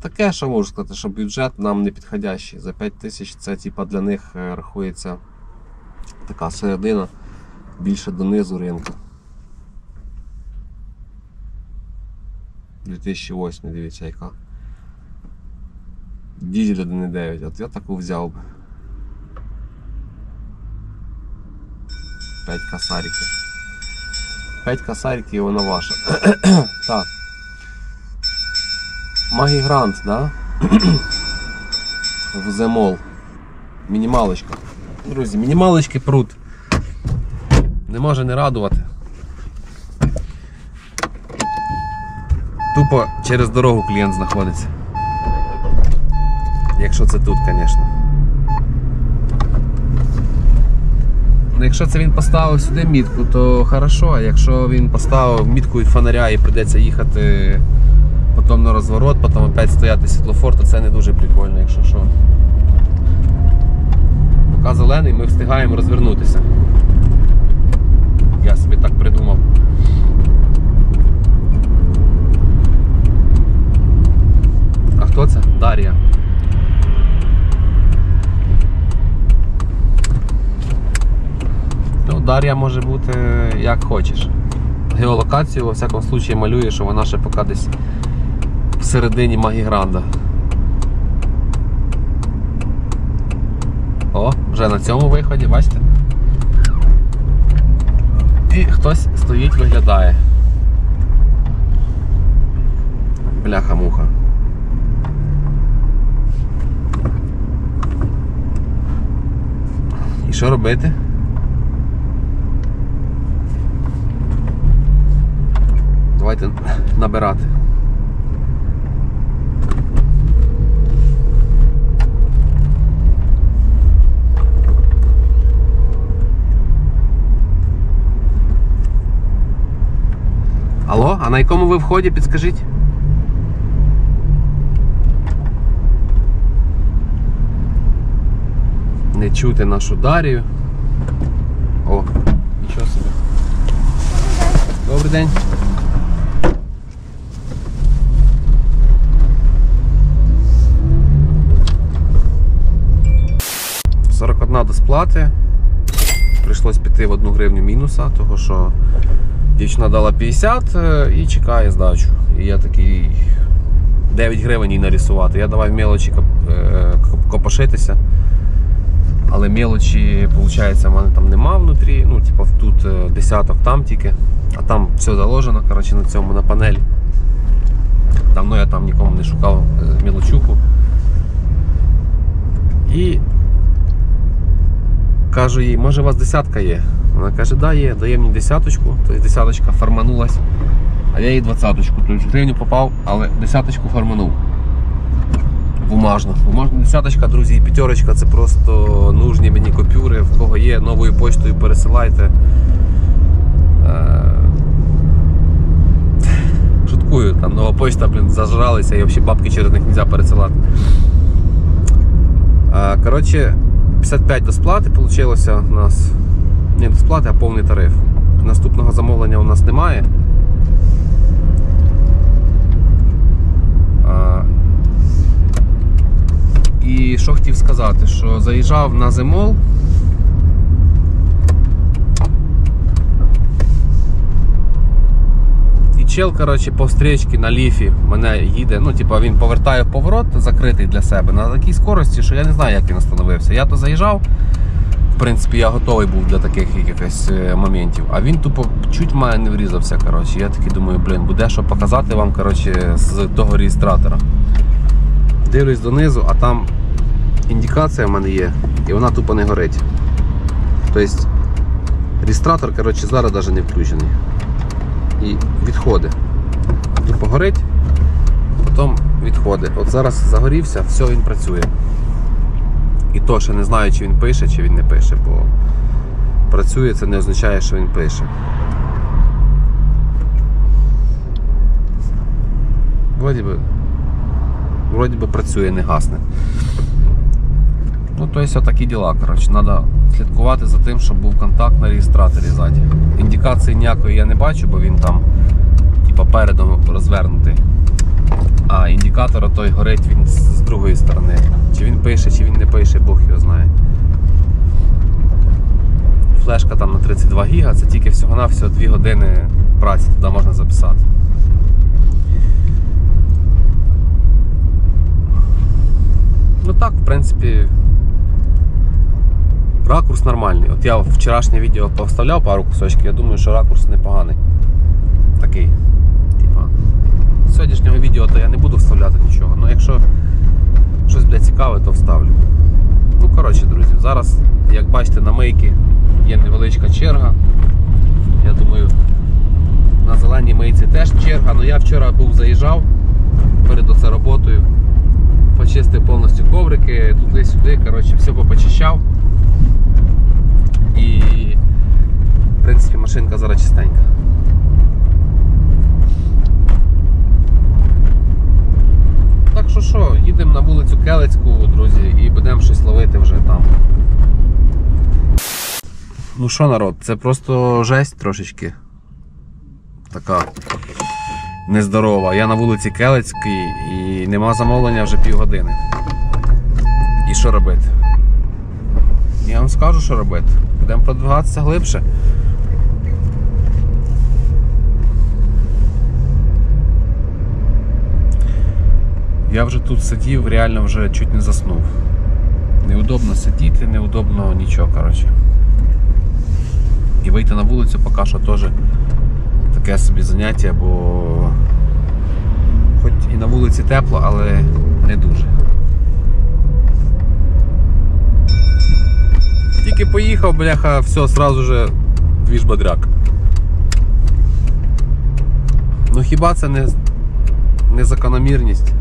Таке, що можу сказати, що бюджет нам не підходящий. За 5 тисяч це типа для них е, рахується така середина. більше донизу ринку. 2008, дивіться яка. Дізель 1.9, от я таку взяв би. 5 косариків. 5 косариків і вона ваша. так. Магігрант, да? В Земол. Мінімалочка. Друзі, мінімалочки прут. Не може не радувати. Тупо через дорогу клієнт знаходиться. Якщо це тут, звісно. Ну, якщо це він поставив сюди мітку, то хорошо, а якщо він поставив мітку від фонаря і прийдеться їхати потім на розворот, потім опять стояти світлофор, то це не дуже прикольно, якщо що. Поки зелений, ми встигаємо розвернутися. Я собі так придумав. А хто це? Дар'я. Ну, Дар'я може бути як хочеш. Геолокацію, во всякому случаї, малює, що вона ще поки десь всередині Магігранда. О, вже на цьому виході, бачите? І хтось стоїть, виглядає. Бляха-муха. І що робити? Давайте набирати. Алло, а на якому ви вході, підскажіть? Не чути нашу Дарію. О, нічого собі. Добрий день. – 41 до сплати. Прийшлось піти в 1 гривню мінуса, того що дівчина дала 50 е, і чекає здачу. І я такий 9 гривень їй нарисувати. Я давай в мелочі е, коп- копошитися. Але мелочі, виходить, в мене там нема внутрі. Ну, типу, тут е, десяток там тільки, а там все заложено коротше, на цьому, на панелі. Давно я там нікому не шукав мілочуху. І кажу їй, може у вас десятка є? Вона каже, да, є, дає мені десяточку, тобто десяточка фарманулась, а я їй двадцяточку. Тобто гривню попав, але десяточку фарманув. Бумажно. Бумажна десяточка, друзі, і п'ятерочка це просто нужні мені купюри. В кого є, новою поштою пересилайте. Е, Шуткую, там нова почта, блін, зажралися і взагалі бабки через них не можна пересилати. Е, Коротше, 55 до сплати вийшло у нас. Не до сплати, а повний тариф. Наступного замовлення у нас немає. І що хотів сказати, що заїжджав на зимол. Чел, коротше, по встрічці на ліфі мене їде. Ну, типа він повертає поворот закритий для себе на такій скорості, що я не знаю, як він остановився. Я то заїжджав. В принципі, я готовий був для таких якихось е, моментів. А він тупо чуть має не врізався. Коротше. Я такий думаю, блін, буде що показати вам коротше, з того реєстратора. Дивлюсь донизу, а там індикація в мене є, і вона тупо не горить. Тобто реєстратор коротше, зараз навіть не включений. І відходить. Тупо горить, потім відходить. От зараз загорівся, все, він працює. І то, що не знаю, чи він пише, чи він не пише, бо працює, це не означає, що він пише. Вроді би, вроді би працює, не гасне. Ну, тобто такі діла, коротше. Треба слідкувати за тим, щоб був контакт на реєстраторі ззаді. Індикації ніякої я не бачу, бо він там типа, передом розвернутий. А індикатор той горить він з другої сторони. Чи він пише, чи він не пише, Бог його знає. флешка там на 32 гіга, це тільки всього-навсього 2 години праці туди можна записати. Ну так, в принципі, ракурс нормальний. От я вчорашнє відео повставляв пару кусочків, я думаю, що ракурс непоганий. Такий. Сьогоднішнього відео то я не буду вставляти нічого. Ну якщо щось буде цікаве, то вставлю. Ну, коротше, друзі, зараз, як бачите, на мийки є невеличка черга. Я думаю, на зеленій мийці теж черга. Ну я вчора був заїжджав перед оце роботою, почистив повністю коврики, туди-сюди, коротше, все попочищав. І в принципі машинка зараз чистенька. Так що що, їдемо на вулицю Келецьку, друзі, і будемо щось ловити вже там. Ну що, народ, це просто жесть трошечки. Така нездорова. Я на вулиці Келецькій і нема замовлення вже півгодини. І що робити? Я вам скажу, що робити. Будемо продвигатися глибше. Я вже тут сидів, реально вже чуть не заснув. Неудобно сидіти, неудобно нічого, коротше. І вийти на вулицю поки що теж таке собі заняття, бо хоч і на вулиці тепло, але не дуже. Тільки поїхав, бляха, все, сразу же двіж бодряк. Ну хіба це не, не закономірність?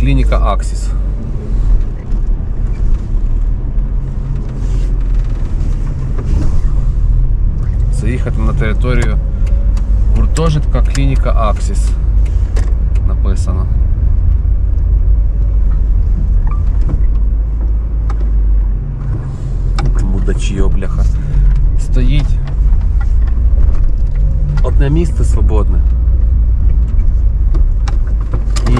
Клініка Аксіс. Заїхати на територію гуртожитка клініка Аксіс. Написано. Мудачі обляха. Стоїть. Одне місце свободне.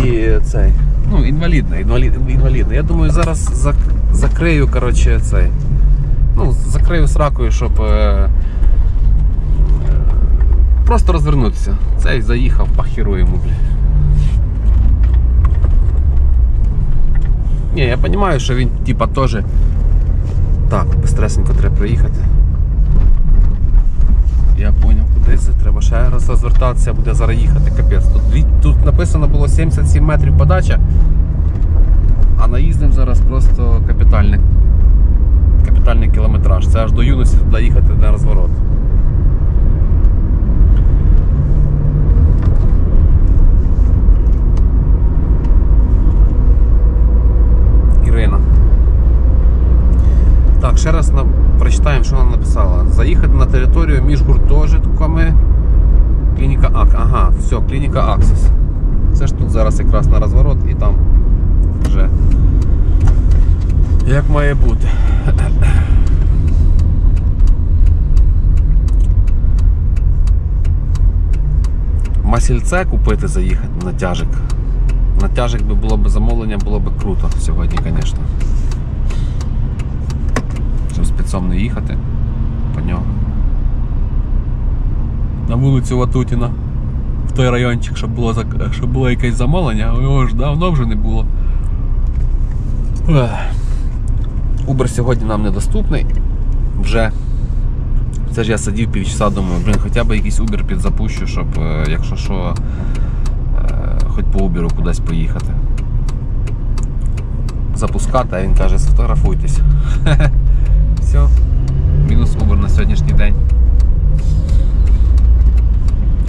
І цей. Ну, інвалідне, інвалід, інвалідне. Я думаю, зараз зак, закрию, коротше, цей. Ну, закрию сракою, щоб. Е, е, просто розвернутися. Цей заїхав, похеру йому, блядь. Ні, я розумію, що він типа теж. Так, безстресенько треба приїхати. Я зрозумів, це. Треба ще раз розвертатися, буде зараз їхати. Капець. Тут, тут написано було 77 метрів подача, а наїздив зараз просто капітальний, капітальний кілометраж. Це аж до юності туди їхати на розворот. Ірина. Так, ще раз нам прочитаємо, що вона написала. Заїхати на територію між гуртожитками. Клініка Ак. Ага, все, клініка Аксис. Це ж тут зараз якраз на розворот і там вже як має бути. Масільце купити заїхати на тяжик. На тяжик би було б замовлення, було б круто сьогодні, звісно. Щоб спецом не їхати по нього. На вулицю Ватутіна. В той райончик, щоб було, щоб було якесь замовлення, його ж давно вже не було. Uber сьогодні нам недоступний. Вже. Це ж я сидів півчаса, думаю, блін, хоча б якийсь Uber підзапущу, щоб, е, якщо що, е, хоч по Uber кудись поїхати. Запускати, а він каже, сфотографуйтесь. Все. Мінус Uber на сьогоднішній день.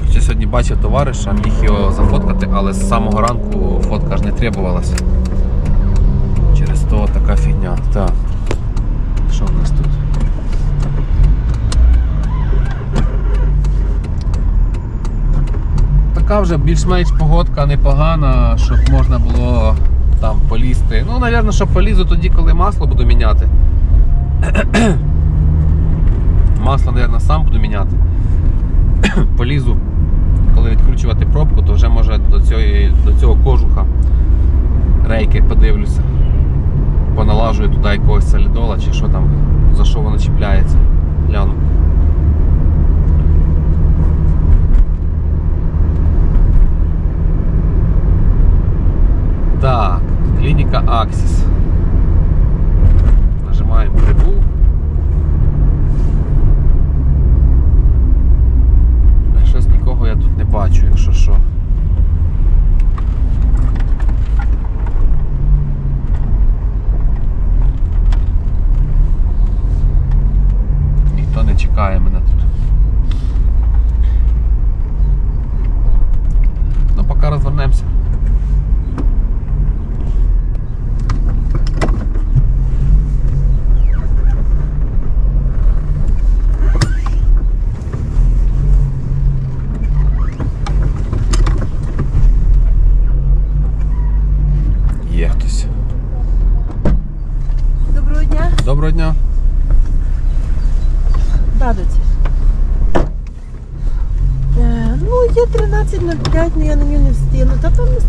Хоча сьогодні бачив товариша, міг його зафоткати, але з самого ранку фотка ж не требувалася. Через то така фігня. Так. Що в нас тут? Така вже більш-менш погодка непогана, щоб можна було там полізти. Ну, напевно, що полізу тоді, коли масло буду міняти. Масло, мабуть, сам буду міняти. Полізу, коли відкручувати пробку, то вже може до, цієї, до цього кожуха рейки подивлюся. поналажує туди якогось солідола чи що там, за що воно чіпляється. Гляну. Так, клініка Аксіс. Нажимаємо прибув. Щось нікого я тут не бачу, якщо що. Ніхто не чекає мене тут. Ну, поки розвернемося. Є хтось. Доброго дня. Доброго дня. Дадуть. Е, ну, є 13.05, але я на нього не встигну. Та там не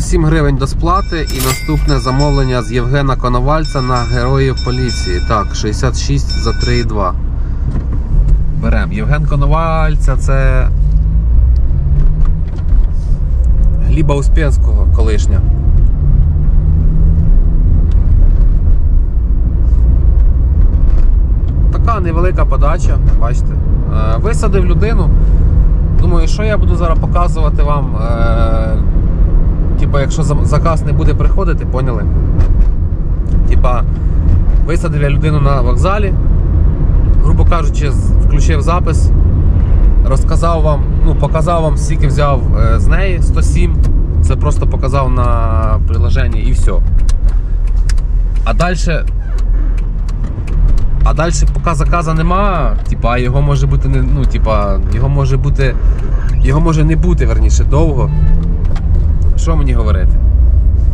107 гривень до сплати і наступне замовлення з Євгена Коновальця на героїв поліції. Так, 66 за 3,2. Берем. Євген Коновальця це Гліба Успенського колишня. Така невелика подача, бачите. Е, Висадив людину. Думаю, що я буду зараз показувати вам. Типа, якщо заказ не буде приходити, поняли? Типа, висадив людину на вокзалі, грубо кажучи, включив запис, розказав вам, ну, показав вам, скільки взяв е, з неї 107. Це просто показав на приложенні і все. А далі. А далі, поки заказа нема, типа, його може бути не. Ну, типа, його може бути. Його може не бути, верніше, довго. Що мені говорити?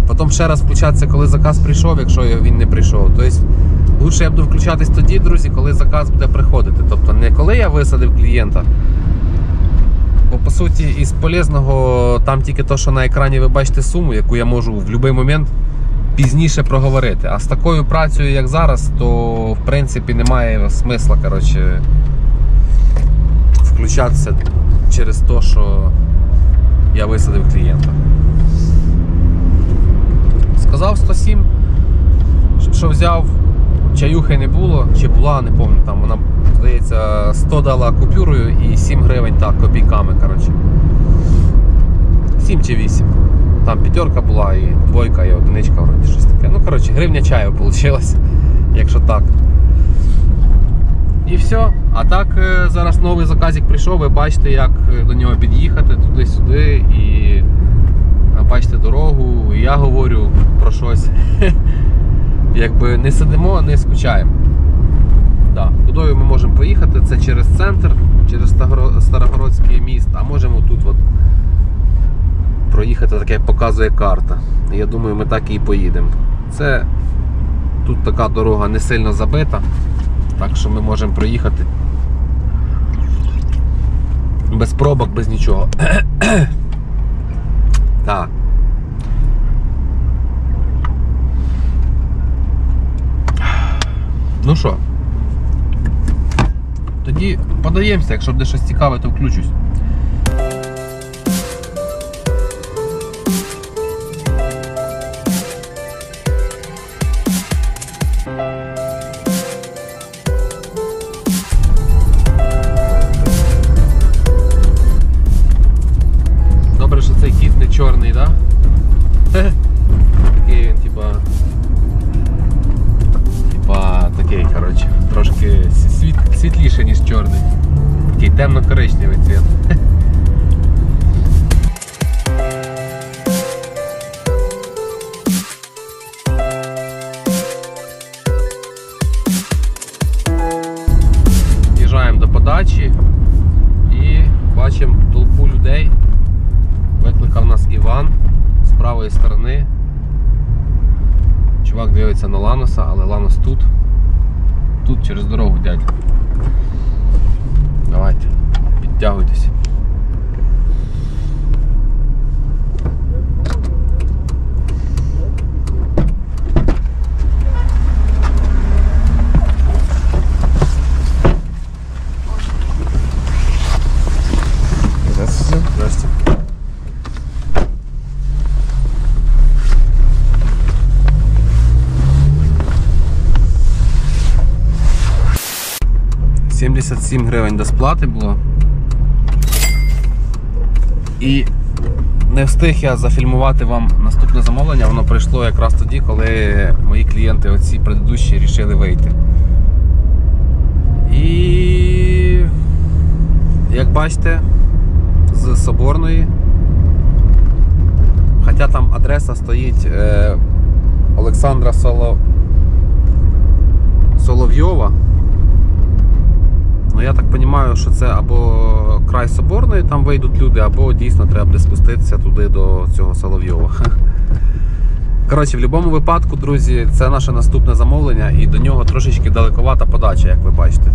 Потім ще раз включатися, коли заказ прийшов, якщо він не прийшов. Тобто, лучше я буду включатись тоді, друзі, коли заказ буде приходити. Тобто не коли я висадив клієнта. Бо по суті, із полезного там тільки то, що на екрані ви бачите суму, яку я можу в будь-який момент пізніше проговорити. А з такою працею, як зараз, то в принципі немає смисла коротше, включатися через те, що я висадив клієнта. Сказав 107, що взяв, чаюхи не було, чи була, не пам'ятаю, там вона, здається, 100 дала купюрою і 7 гривень так, копійками. коротше. 7 чи 8. Там п'ятерка була, і двойка, і одиничка, вроді щось таке. Ну, коротше, гривня чаю вийшло, якщо так. І все. А так е, зараз новий заказик прийшов, ви бачите, як е, до нього під'їхати туди-сюди і бачите дорогу, я говорю про щось. Якби не сидимо, не скучаємо. Да. Кудою ми можемо поїхати? Це через центр, через Старогородський міст, а можемо тут от проїхати, так як показує карта. Я думаю, ми так і поїдемо. Це тут така дорога не сильно забита. Так що ми можемо проїхати без пробок, без нічого. так. Ну що? Тоді подаємося, якщо буде щось цікаве, то включусь. Такий темно-коричневий цвіт. Їжджаємо до подачі і бачимо толпу людей. Викликав нас Іван з правої сторони. Чувак дивиться на Ланоса, але Ланос тут. Тут через дорогу, 77 гривень до сплати було. І не встиг я зафільмувати вам наступне замовлення. Воно прийшло якраз тоді, коли мої клієнти, оці предыдущі, рішили вийти. І як бачите, з Соборної. Хоча там адреса стоїть е, Олександра Соло... Соловйова. Ну я так розумію, що це або край Соборної, там вийдуть люди, або дійсно треба буде спуститися туди до цього Соловйова. Коротше, в будь-якому випадку, друзі, це наше наступне замовлення, і до нього трошечки далековата подача, як ви бачите.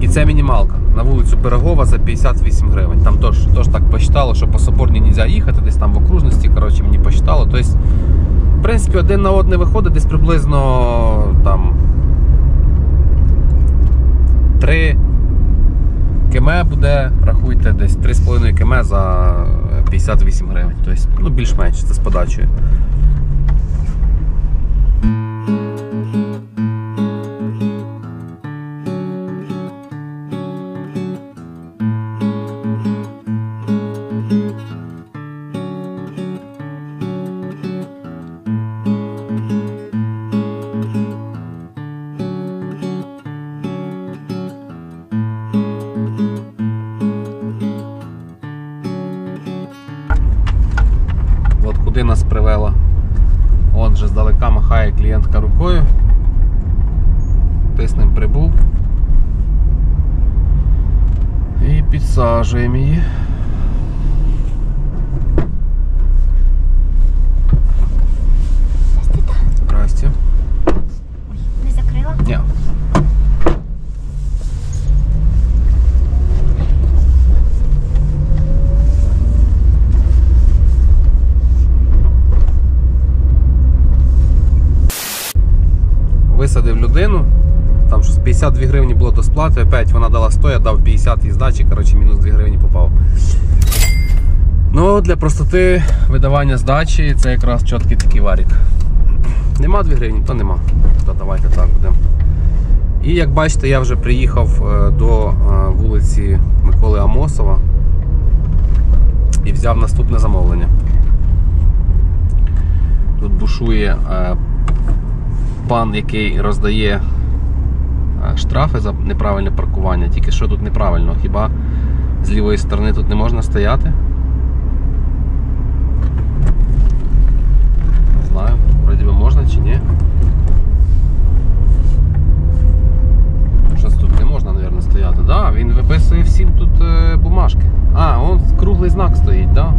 І це мінімалка на вулицю Пирогова за 58 гривень. Там теж, теж так посчитало, що по Соборній не можна їхати, десь там в окружності, коротше, мені посчитало. Тобто, в принципі, один на одне виходить десь приблизно там 3 км буде, рахуйте, десь 3,5 км за 58 гривень. Тобто, ну, більш-менш це з подачею. Її. Здрасте. Не закрила? Ні. Висадив людину. Там щось 52 гривні було до сплати, опять вона дала 100, я дав 50 і здачі, коротше, мінус 2 гривні попав. Ну, для простоти видавання здачі це якраз чіткий такий варік. Нема 2 гривні, то нема. То давайте так будемо. І як бачите, я вже приїхав е, до е, вулиці Миколи Амосова і взяв наступне замовлення. Тут бушує е, пан, який роздає штрафи за неправильне паркування. Тільки що тут неправильно, хіба з лівої сторони тут не можна стояти? Не знаю, вроді би можна чи ні. Щось тут не можна, мабуть, стояти. Да, він виписує всім тут е, бумажки. А, он круглий знак стоїть, да?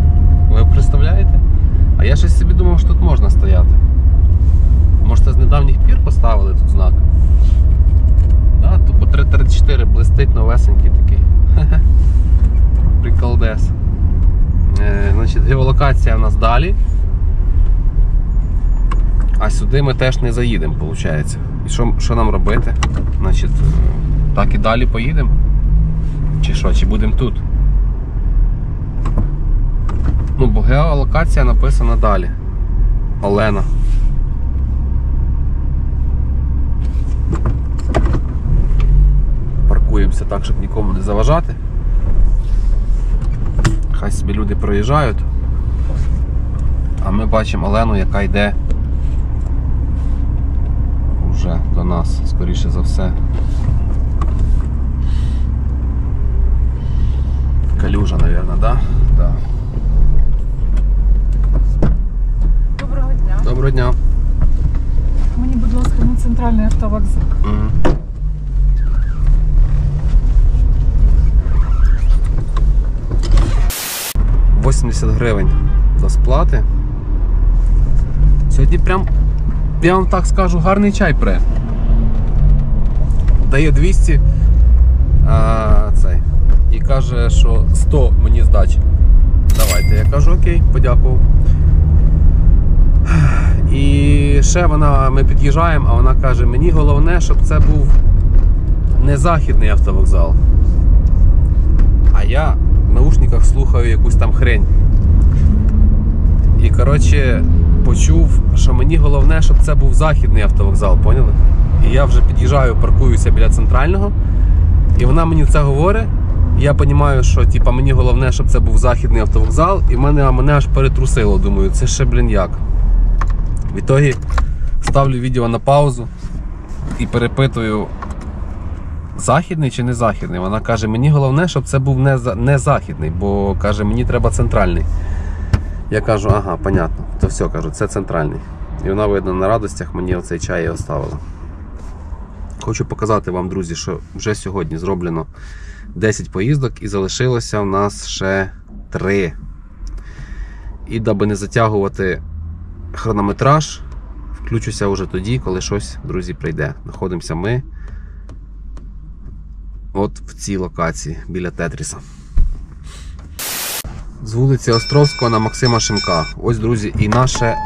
Ви представляєте? А я щось собі думав, що тут можна стояти. Може, це з недавніх пір поставили тут знак? Тупо 334 блистить новесенький такий. Приколдес. Е, значить, геолокація в нас далі. А сюди ми теж не заїдемо, виходить. І що, що нам робити? Значить, е, так і далі поїдемо? Чи що, чи будемо тут? Ну, бо геолокація написана далі. Олена. Так, щоб нікому не заважати. Хай собі люди проїжджають. А ми бачимо Олену, яка йде вже до нас, скоріше за все. Калюжа, мабуть, да? Да. Доброго дня. Доброго дня. Мені, будь ласка, на центральний автовокзал. Мгм. «80 гривень до сплати. Сьогодні прям, я вам так скажу, гарний чай пре. Дає 200 а, цей, і каже, що 100 мені здачі. Давайте. Я кажу, окей, подякував. І ще вона, ми під'їжджаємо, а вона каже: мені головне, щоб це був не західний автовокзал. А я наушниках слухаю якусь там хрень. І коротше почув, що мені головне, щоб це був західний автовокзал, поняли? І я вже під'їжджаю, паркуюся біля центрального. І вона мені це говорить. Я розумію, що типа, мені головне, щоб це був західний автовокзал, і мене, мене аж перетрусило. Думаю, це ще, блін, як. В ітогі ставлю відео на паузу і перепитую, західний чи не західний. Вона каже, мені головне, щоб це був не, не західний, бо каже, мені треба центральний. Я кажу, ага, понятно, то все кажу, це центральний. І вона, видно, на радостях мені оцей чай і оставила. Хочу показати вам, друзі, що вже сьогодні зроблено 10 поїздок і залишилося в нас ще 3. І даби не затягувати хронометраж, включуся вже тоді, коли щось, друзі, прийде. Знаходимося ми от в цій локації біля Тетріса. З вулиці Островського на Максима Шимка. Ось, друзі, і наше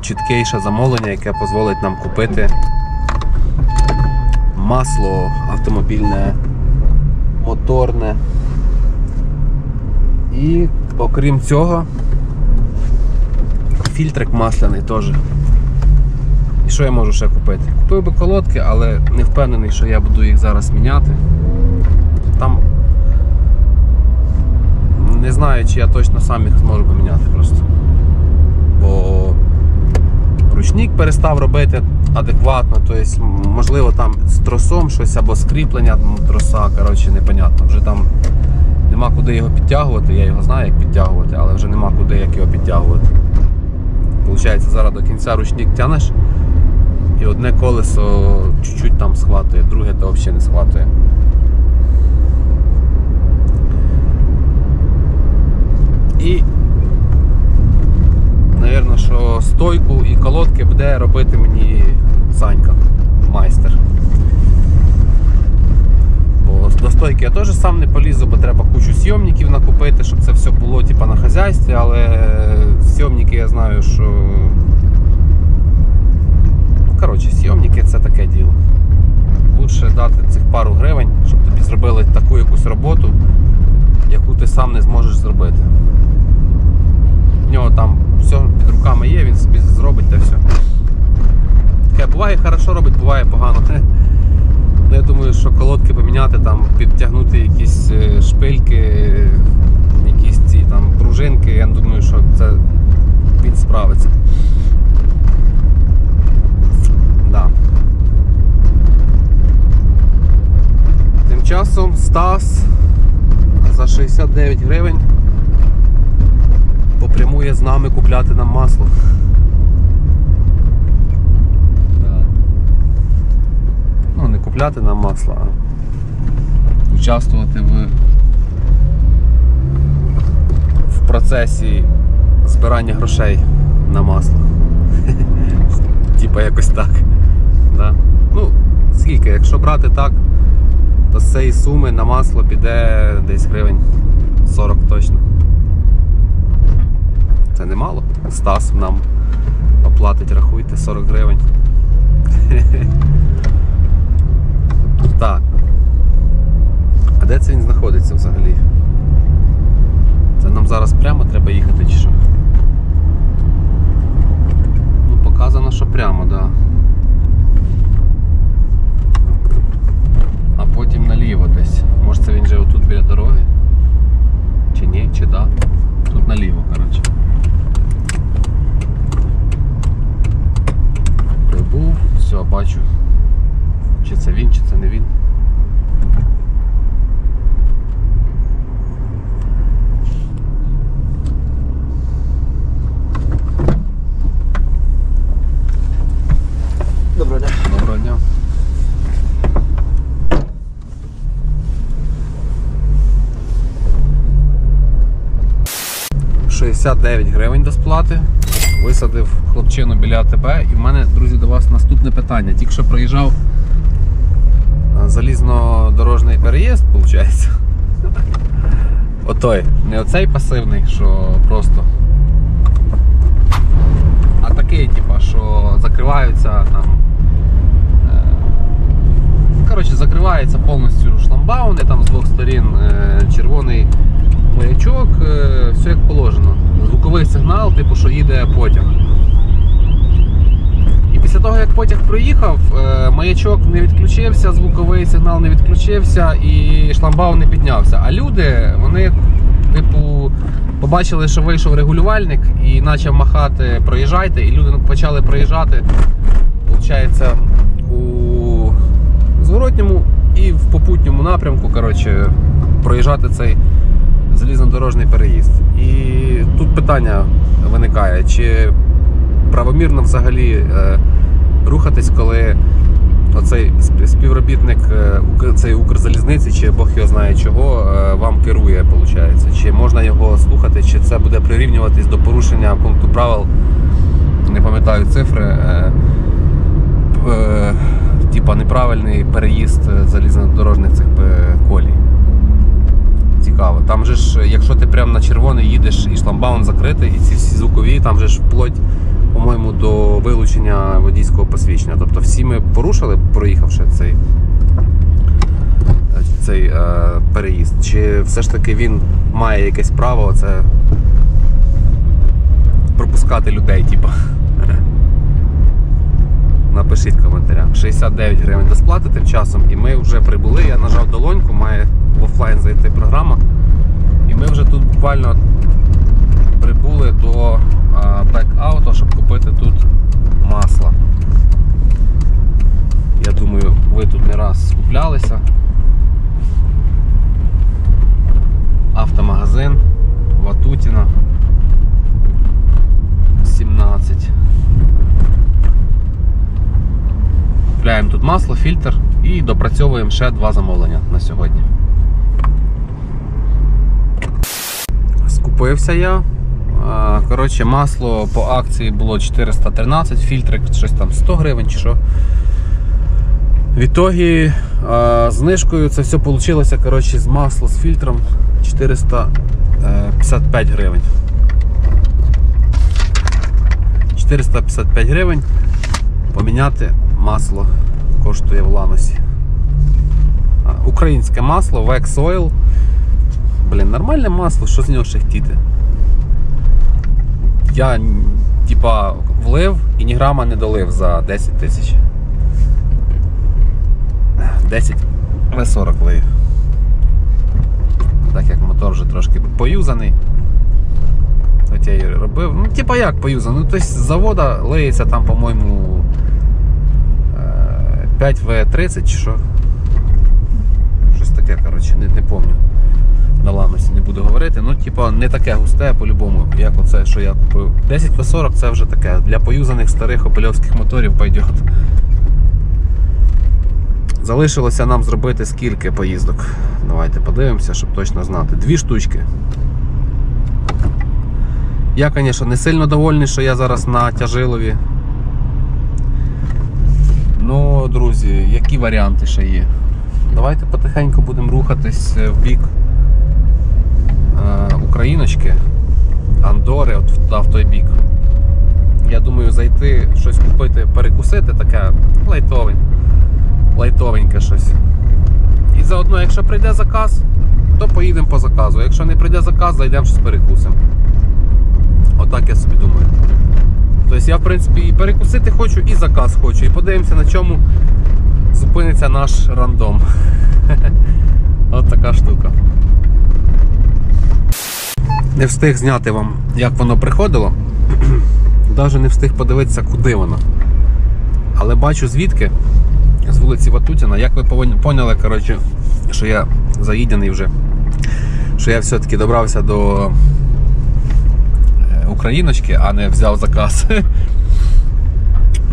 чіткіше замовлення, яке дозволить нам купити масло автомобільне, моторне. І окрім цього, фільтрик масляний теж. І що я можу ще купити? Купив би колодки, але не впевнений, що я буду їх зараз міняти. Там не знаю, чи я точно сам їх зможу поміняти просто. Бо ручник перестав робити адекватно, тобто, можливо, там з тросом щось або скріплення троса, коротше, непонятно. Вже там нема куди його підтягувати, я його знаю, як підтягувати, але вже нема куди як його підтягувати. Получається, зараз до кінця ручник тянеш, і одне колесо чуть-чуть там схватує, друге то взагалі не схватує. І, напевно, що стойку і колодки буде робити мені Санька, майстер. Бо до стойки я теж сам не полізу, бо треба кучу сйомників накупити, щоб це все було типа, на хазяйстві, але сйомники я знаю, що. Ну, коротше, сйомники це таке діло. Лучше дати цих пару гривень, щоб тобі зробили таку якусь роботу, яку ти сам не зможеш зробити. В нього там все під руками є, він собі зробить та все. Таке буває хорошо робить, буває погано. Ну, Я думаю, що колодки поміняти, там, підтягнути якісь е, шпильки, якісь ці там пружинки, я думаю, що це він справиться. Да. Тим часом Стас за 69 гривень попрямує з нами купляти нам масло. Ну, не купляти нам масло, а участвувати в, в процесі збирання грошей на масло. Типа якось так. Да. Ну, скільки, якщо брати так, то з цієї суми на масло піде десь гривень 40 точно. Це немало. Стас нам оплатить, рахуйте, 40 гривень. Так. А де це він знаходиться взагалі? Це нам зараз прямо треба їхати чи що? Ну, показано, що прямо, так. Да. А потім наліво десь. Може це він же отут біля дороги? Чи ні, чи да? Тут наліво, коротше. Прибув, все, бачу. Чи це він, чи це не він. Доброго дня. «69 гривень до сплати. Висадив хлопчину біля АТБ. І в мене, друзі, до вас наступне питання. Тільки що проїжджав а, залізнодорожний переїзд, виходить. Отой, не оцей пасивний, що просто. А такий, типа, що закриваються там. е, Коротше, закривається повністю шламбауни, там з двох сторін е, червоний маячок, е, все як положено. Звуковий сигнал, типу, що їде потяг. І після того, як потяг проїхав, е, маячок не відключився, звуковий сигнал не відключився і шламбаум не піднявся. А люди, вони, типу, побачили, що вийшов регулювальник і почав махати проїжджайте, і люди почали проїжджати. Получається, у зворотньому і в попутньому напрямку, коротше, проїжджати цей залізнодорожний переїзд. І тут питання виникає, чи правомірно взагалі е, рухатись, коли оцей співробітник е, Ук- Укрзалізниці, чи Бог його знає чого, е, вам керує, виходить. Чи можна його слухати, чи це буде прирівнюватись до порушення пункту правил, не пам'ятаю цифри. Типа неправильний переїзд залізнодорожних цих колій. Цікаво. Там же ж, якщо ти прямо на червоний їдеш і шламбаун закритий, і ці всі звукові, там же ж вплоть, по-моєму, до вилучення водійського посвідчення. Тобто всі ми порушили, проїхавши цей, цей е, переїзд. Чи все ж таки він має якесь право це пропускати людей, типу. Напишіть в коментарях. 69 гривень досплати тим часом, і ми вже прибули. Я нажав долоньку, має в офлайн зайти програма. І ми вже тут буквально прибули до Auto, щоб купити тут масло. Я думаю, ви тут не раз скуплялися. Автомагазин Ватутіна 17. Купляємо тут масло, фільтр і допрацьовуємо ще два замовлення на сьогодні. Скупився я. Коротше, масло по акції було 413, фільтри щось там 100 гривень чи що. В ітогі знижкою це все вийшло коротше, з масло з фільтром 455 гривень. 455 гривень поміняти масло коштує в Ланосі. Українське масло, Vex Oil. Блін, нормальне масло, що з нього ще хотіти? Я типа влив і ні грама не долив за 10 тисяч. 10 В40 лив. Так як мотор вже трошки поюзаний. От я і робив. Ну, типа як поюзаний? Ну, тобто з завода лиється там, по-моєму, е, 5В30 чи що. Щось таке, коротше, не, не пам'ятаю. На ламості не буду говорити. Ну, типа, не таке густе по-любому, як оце, що я купив. 10В40 це вже таке. Для поюзаних старих опельовських моторів пойдет. Залишилося нам зробити скільки поїздок. Давайте подивимося, щоб точно знати. Дві штучки. Я, звісно, не сильно довольний, що я зараз на тяжилові. Ну, друзі, які варіанти ще є? Давайте потихеньку будемо рухатись е, в бік е, Україночки, Андори, от в, в той бік. Я думаю, зайти, щось купити, перекусити, таке лайтовеньке, лайтовеньке щось. І заодно, якщо прийде заказ, то поїдемо по заказу. Якщо не прийде заказ, зайдемо щось перекусимо. Отак я собі думаю. Тобто я, в принципі, і перекусити хочу, і заказ хочу. І подивимося, на чому зупиниться наш рандом. От така штука. Не встиг зняти вам, як воно приходило. Навіть не встиг подивитися, куди воно. Але бачу звідки, з вулиці Ватутіна, як ви поняли, коротше, що я заїдений вже, що я все-таки добрався до Україночки, а не взяв заказ.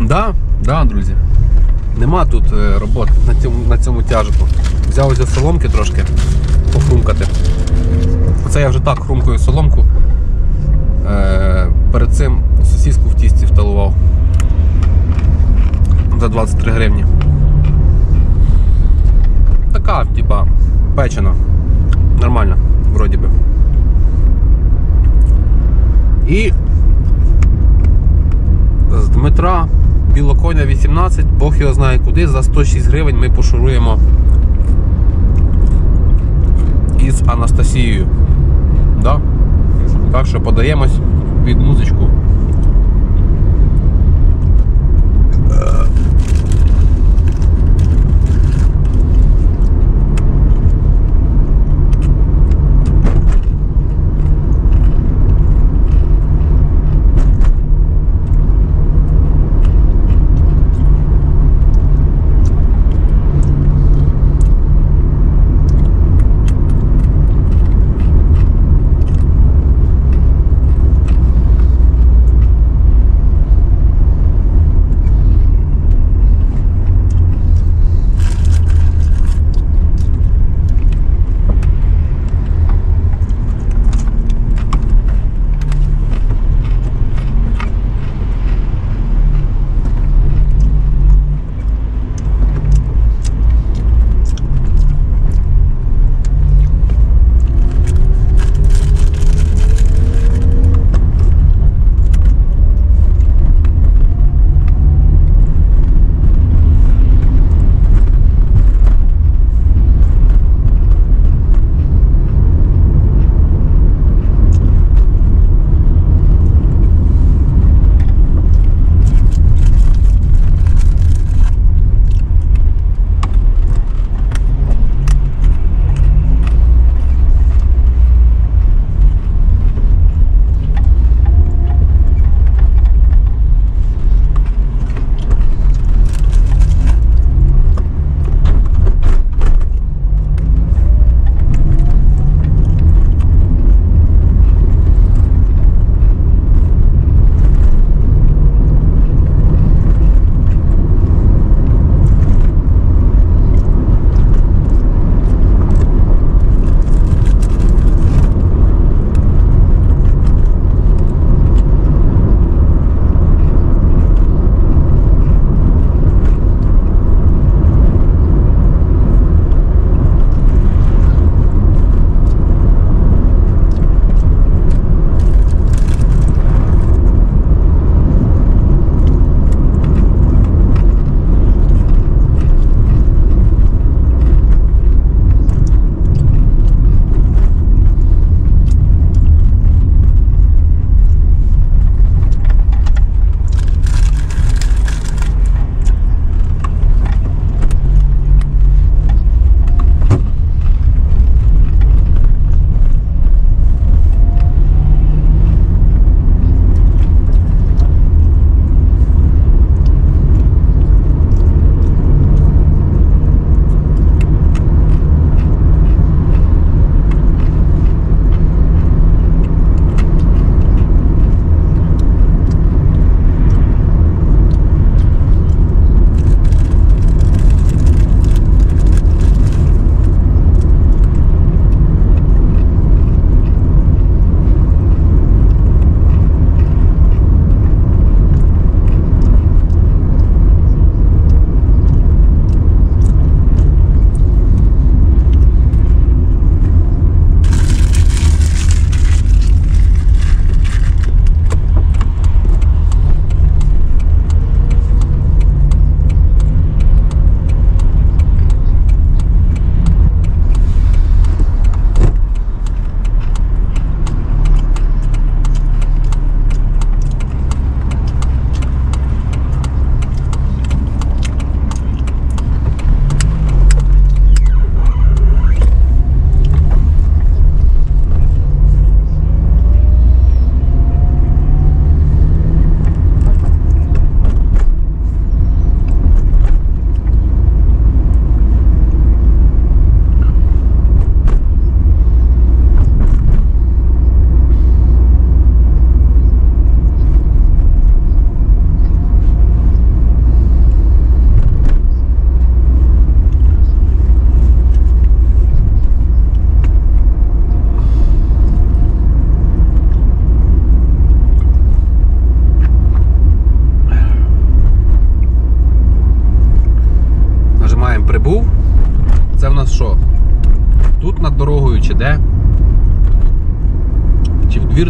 Да, да, друзі. Нема тут е, роботи на цьому, на цьому тяжику. Взяв ось соломки трошки похрумкати. Оце я вже так хрумкою соломку. Е, перед цим сосиску в тісті вталував. За 23 гривні. Така, типа, печена. Нормально, вроді би. І з Дмитра Білоконя 18, Бог його знає куди, за 106 гривень ми пошуруємо із Анастасією. Да? Так що подаємось під музичку.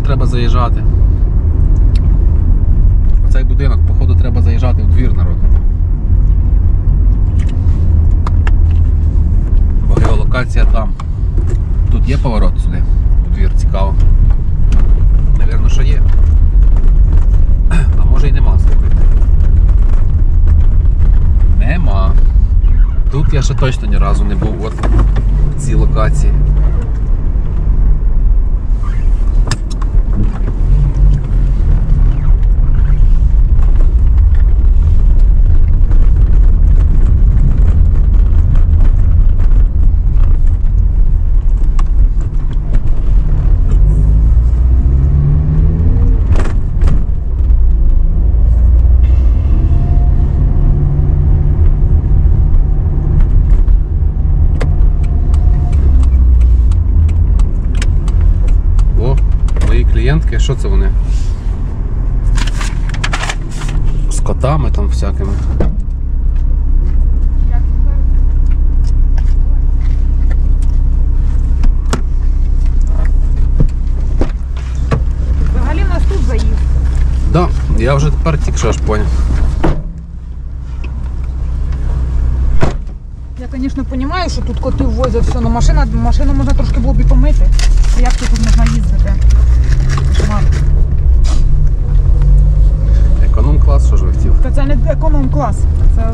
Треба заїжджати. Оцей будинок, походу, треба заїжджати в двір народ. Бо геолокація там. Тут є поворот сюди. У двір цікаво. Навірно, що є. А може й нема, слухайте. Нема. Тут я ще точно ні разу не був от в цій локації. О, мої клієнтки, що це вони? З котами там всякими. Взагалі в нас тут заїзд. Да, я що аж поняв. Я, звісно, розумію, що тут коти ввозять все, але машина, машину можна трошки було б і помити. Як тут можна їздити? Кошмар. Економ клас, що ж ви хотів? Та це не економ клас. Це,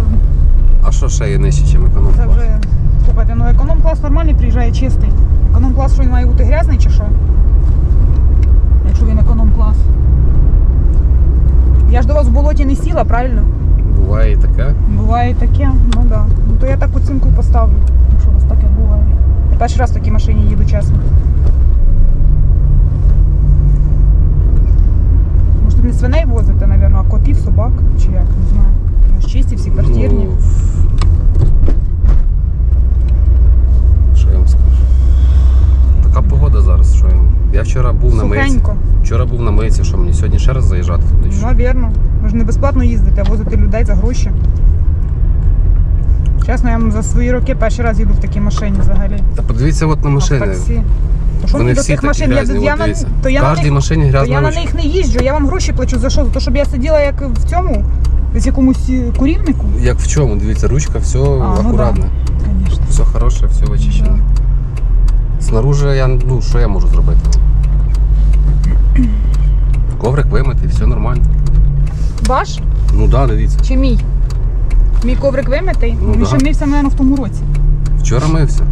А що ще є нижче, ніж економ це клас? вже. Слухайте, ну економ клас нормальний приїжджає чистий. Економ клас, що він має бути грязний чи що? Якщо він економ клас. Я ж до вас в болоті не сіла, правильно? Буває і таке. Буває і таке, ну да. Ну то я так оцінку поставлю, якщо у вас таке буває. Я перший раз в такій машині їду, чесно. Може, тут не свиней возите, мабуть, а котів, собак чи як, не знаю. Вони ж чисті, всі квартирні. Ну, що я вам скажу? Така погода зараз, що я вам. Я вчора був на. Сухенько. Вчора був на митці, що мені сьогодні ще раз заїжджати туди. що? Навірно. Ви ж не безплатно їздите, а возите людей за гроші. Чесно, я вам за свої роки перший раз їду в такій машині взагалі. Та подивіться от на А в машини. таксі. То що Вони мені до всі тих такі машин? Я, грязні, я, от на, дивіться. то я на кожній них машині То грязна я на ручка. них не їжджу, я вам гроші плачу за що? За те, щоб я сиділа як в цьому, десь якомусь е, курівнику. Як в чому? Дивіться, ручка, все ну акуратно. Звісно. Все хороше, все вичищено. Снаружи я, ну, що я можу зробити? Коврик вимитий, все нормально. Ваш Ну так, да, дивіться. чи мій? Мій коврик вимитий? Ну, Він да. ще мився, мабуть, в тому році. Вчора мився.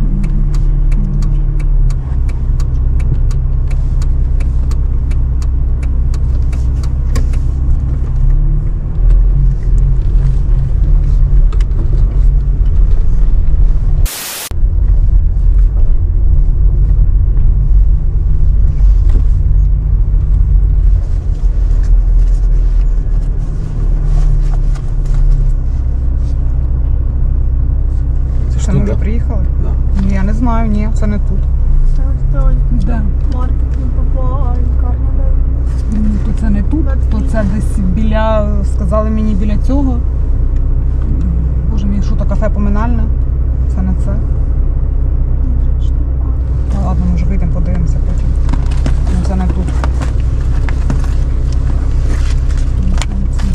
Це ж Це ми тут, вже да? приїхали? Да. Ні, я не знаю, ні, це не тут. Це ось той Де? маркет не попала, лікарня де. То це не тут, то це десь біля, сказали мені біля цього. Боже мій, що то кафе поминальне? Це не це. Та ладно, може вийдемо, подивимося потім. Ну це не тут. Ну, це не це.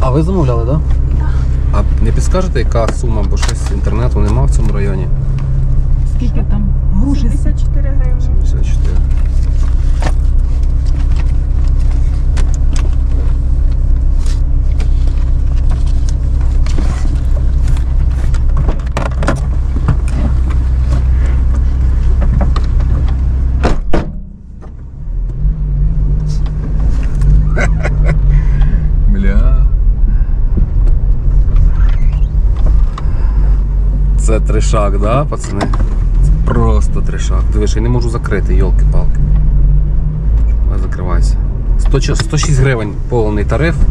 А ви замовляли, так? Да? Підскажете, яка сума, бо щось інтернету нема в цьому районі? Скільки там? Це тришак, да, пацани? Просто тришак. Дивиш, я не можу закрити, йолки-палки. Давай закривайся. 100, 106 гривень повний тариф.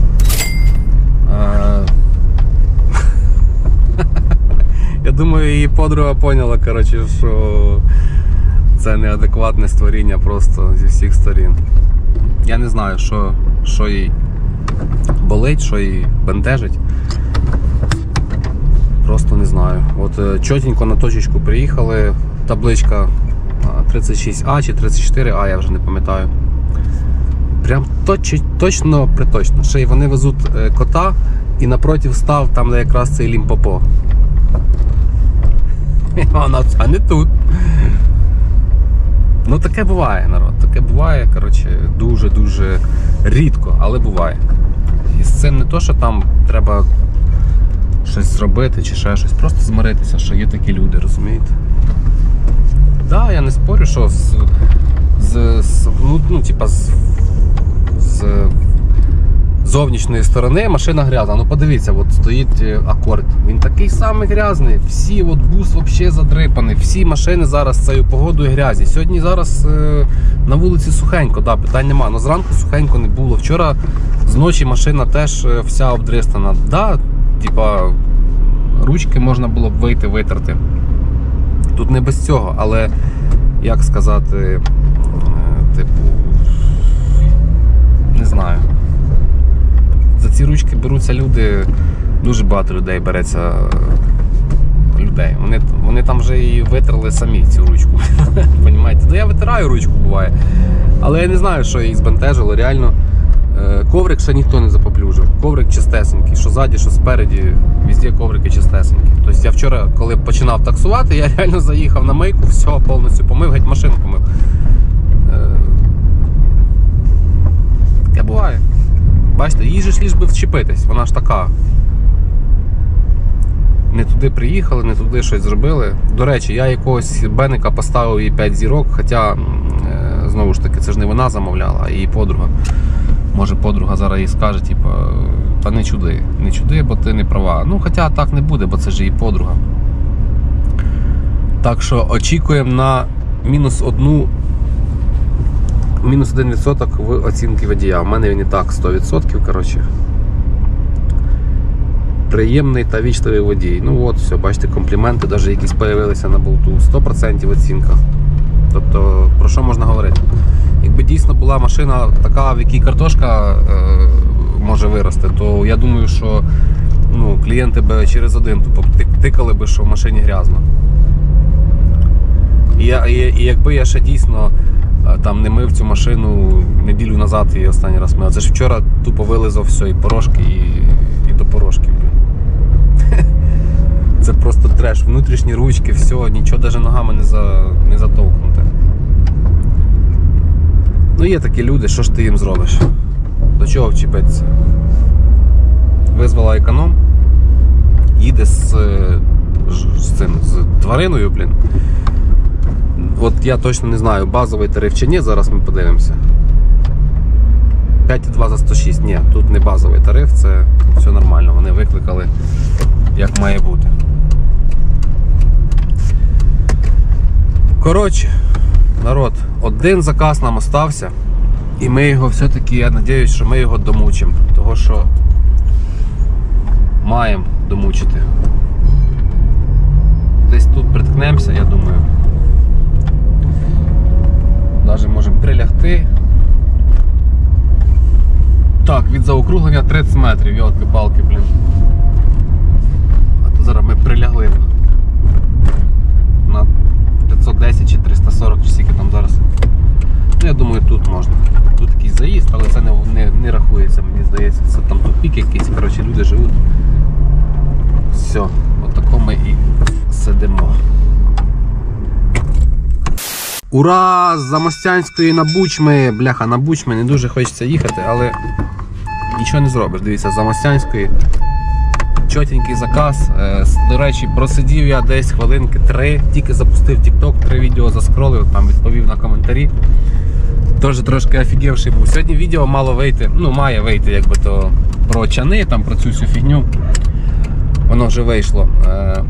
Я думаю, її подруга поняла, коротше, що це неадекватне створіння просто зі всіх сторін. Я не знаю, що, що їй болить, що і бентежить. Знаю. От е, чотенько на точечку приїхали, табличка 36А чи 34А, я вже не пам'ятаю. Прям точ, точно приточно. Ще й вони везуть е, кота і напротив став там, де якраз цей лімпопо. А не тут. Ну таке буває, народ. Таке буває, коротше, дуже-дуже рідко, але буває. І з цим не то, що там треба щось зробити чи ще щось, просто змиритися, що є такі люди, розумієте? Так, да, я не спорю, що з, з, з ну, ну, типа, з, з зовнішньої сторони машина грязна. Ну подивіться, от стоїть е, акорд. Він такий самий грязний. Всі от бус взагалі задрипаний. Всі машини зараз цією погодою грязі. Сьогодні зараз е, на вулиці сухенько, да, питань нема. Но зранку сухенько не було. Вчора з ночі машина теж е, вся обдристана. Да, типа, ручки можна було б вийти, витерти. Тут не без цього, але як сказати, е, типу, не знаю. За ці ручки беруться люди, дуже багато людей береться е, людей. Вони, вони там вже і витерли самі цю ручку. Понімаєте? Да я витираю ручку, буває. Але я не знаю, що їх збентежило. Реально, коврик ще ніхто не запоплюжив. Коврик чистесенький, що ззаді, що спереді, везде коврики чистесенькі. Тобто я вчора, коли починав таксувати, я реально заїхав на мийку, все повністю помив, геть машину помив. Е, Таке буває. Бачите, їй ж ліж би вчепитись, вона ж така. Не туди приїхали, не туди щось зробили. До речі, я якогось Беника поставив їй 5 зірок, хоча, е, знову ж таки, це ж не вона замовляла, а її подруга. Може подруга зараз їй скаже, типу, та не чуди, не чуди, бо ти не права. Ну, хоча так не буде, бо це ж її подруга. Так що очікуємо на мінус одну мінус 1% в оцінки водія. У мене він і так 100%. коротше. Приємний та вічливий водій. Ну от, все, бачите, компліменти, навіть якісь з'явилися на болту. 100% оцінка. Тобто, про що можна говорити? Якби дійсно була машина така, в якій картошка е, може вирости, то я думаю, що ну, клієнти би через один тупо тикали би, що в машині грязно. І, і, і якби я ще дійсно е, там не мив цю машину неділю назад її останній раз мив. Це ж вчора тупо вилизав все, і порошки, і, і до порошки. Це просто треш. Внутрішні ручки, все, нічого навіть ногами не, за, не затовкнуте. Ну є такі люди, що ж ти їм зробиш? До чого вчепитися? Визвала економ, їде з, е, з цим з твариною, блін. От я точно не знаю, базовий тариф чи ні, зараз ми подивимося. 5,2 за 106. Ні, тут не базовий тариф, це все нормально. Вони викликали як має бути. Коротше, народ, один заказ нам остався. І ми його все-таки, я сподіваюся, що ми його домучимо. Того що маємо домучити. Десь тут приткнемося, я думаю. Навіть можемо прилягти. Так, від заокруглення 30 метрів, йолки-палки, блін. А то зараз ми прилягли на 510 чи 340 чи скільки там зараз. Ну, я думаю, тут можна. Тут такий заїзд, але це не, не, не рахується, мені здається. Це там тупік якийсь, коротше, люди живуть. Все, отако ми і сидимо. Ура! З Замостянської на Бучми! Бляха, на Бучми не дуже хочеться їхати, але нічого не зробиш. Дивіться, з Замостянської чотенький заказ. Е, До речі, просидів я десь хвилинки три, тільки запустив TikTok, три відео заскролив, там відповів на коментарі. Теж трошки офігівший був. Сьогодні відео мало вийти, ну має вийти якби то про чани, там про цю всю фігню. Воно вже вийшло. Е,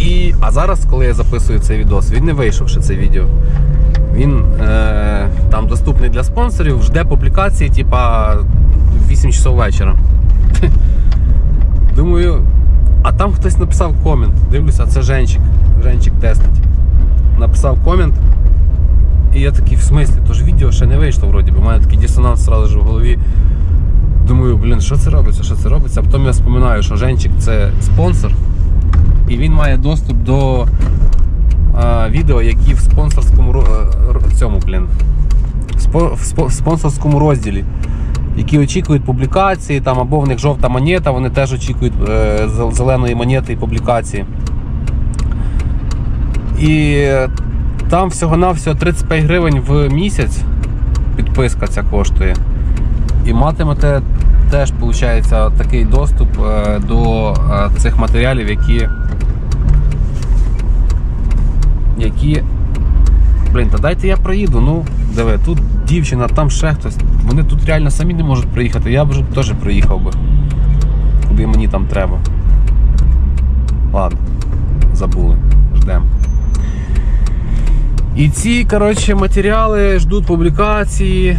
І, а зараз, коли я записую цей відос, він не вийшов ще це відео. Він е, там доступний для спонсорів, жде публікації, типа 8 часов вечора. Думаю, а там хтось написав комент. Дивлюся, це Женчик. Женчик тестить. Написав комент. І я такий, в смислі, то ж відео ще не вийшло вроді, бо у мене такий дисонанс одразу ж в голові. Думаю, блін, що це робиться, що це робиться. А потім я споминаю, що Женчик це спонсор, і він має доступ до а, відео, які в спонсорському е, цьому, блін, в спонсорському розділі. Які очікують публікації, там або в них жовта монета, вони теж очікують е, зеленої монети і публікації. І там всього-навсього 35 гривень в місяць підписка ця коштує. І матимете теж, виходить, такий доступ е, до е, цих матеріалів, які. які. Блін, та дайте я проїду. Ну, диви, тут дівчина, там ще хтось. Вони тут реально самі не можуть приїхати. Я б вже теж приїхав би. Куди мені там треба. Ладно, забули. Ждемо. І ці, коротше, матеріали ждуть публікації,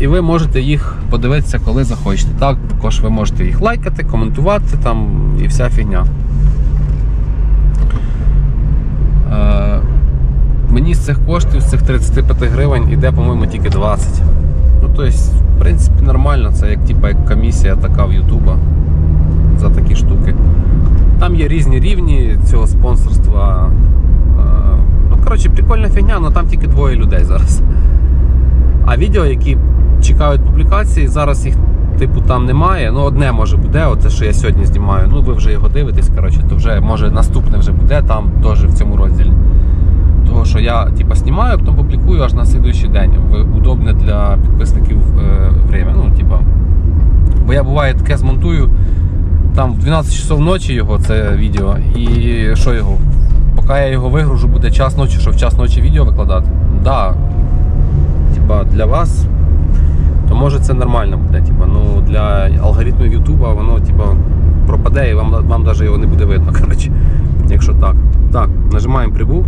і ви можете їх подивитися, коли захочете. Також ви можете їх лайкати, коментувати там і вся фігня. Е, мені з цих коштів, з цих 35 гривень, йде, по-моєму, тільки 20. Ну, тобто, в принципі, нормально, це як, типа, як комісія така в Ютуба за такі штуки. Там є різні рівні цього спонсорства. Ну, коротше, прикольна фігня, але там тільки двоє людей зараз. А відео, які чекають публікації, зараз їх, типу, там немає. Ну, одне може буде, оце, що я сьогодні знімаю. Ну, ви вже його дивитесь, коротше, то вже може наступне вже буде там теж в цьому розділі. Того, що я типу, знімаю, потім публікую аж на слідуючий день. В удобне для підписників е. Ну, типу, бо я буває таке змонтую там в 12 часов ночі його це відео, і що його? Поки я його вигружу, буде час ночі, що в час ночі відео викладати. Да. Типа для вас, то може це нормально буде. Типа, ну для алгоритмів Ютуба воно типа, пропаде і вам, вам його не буде видно. Коротше, якщо так. Так, нажимаємо прибув.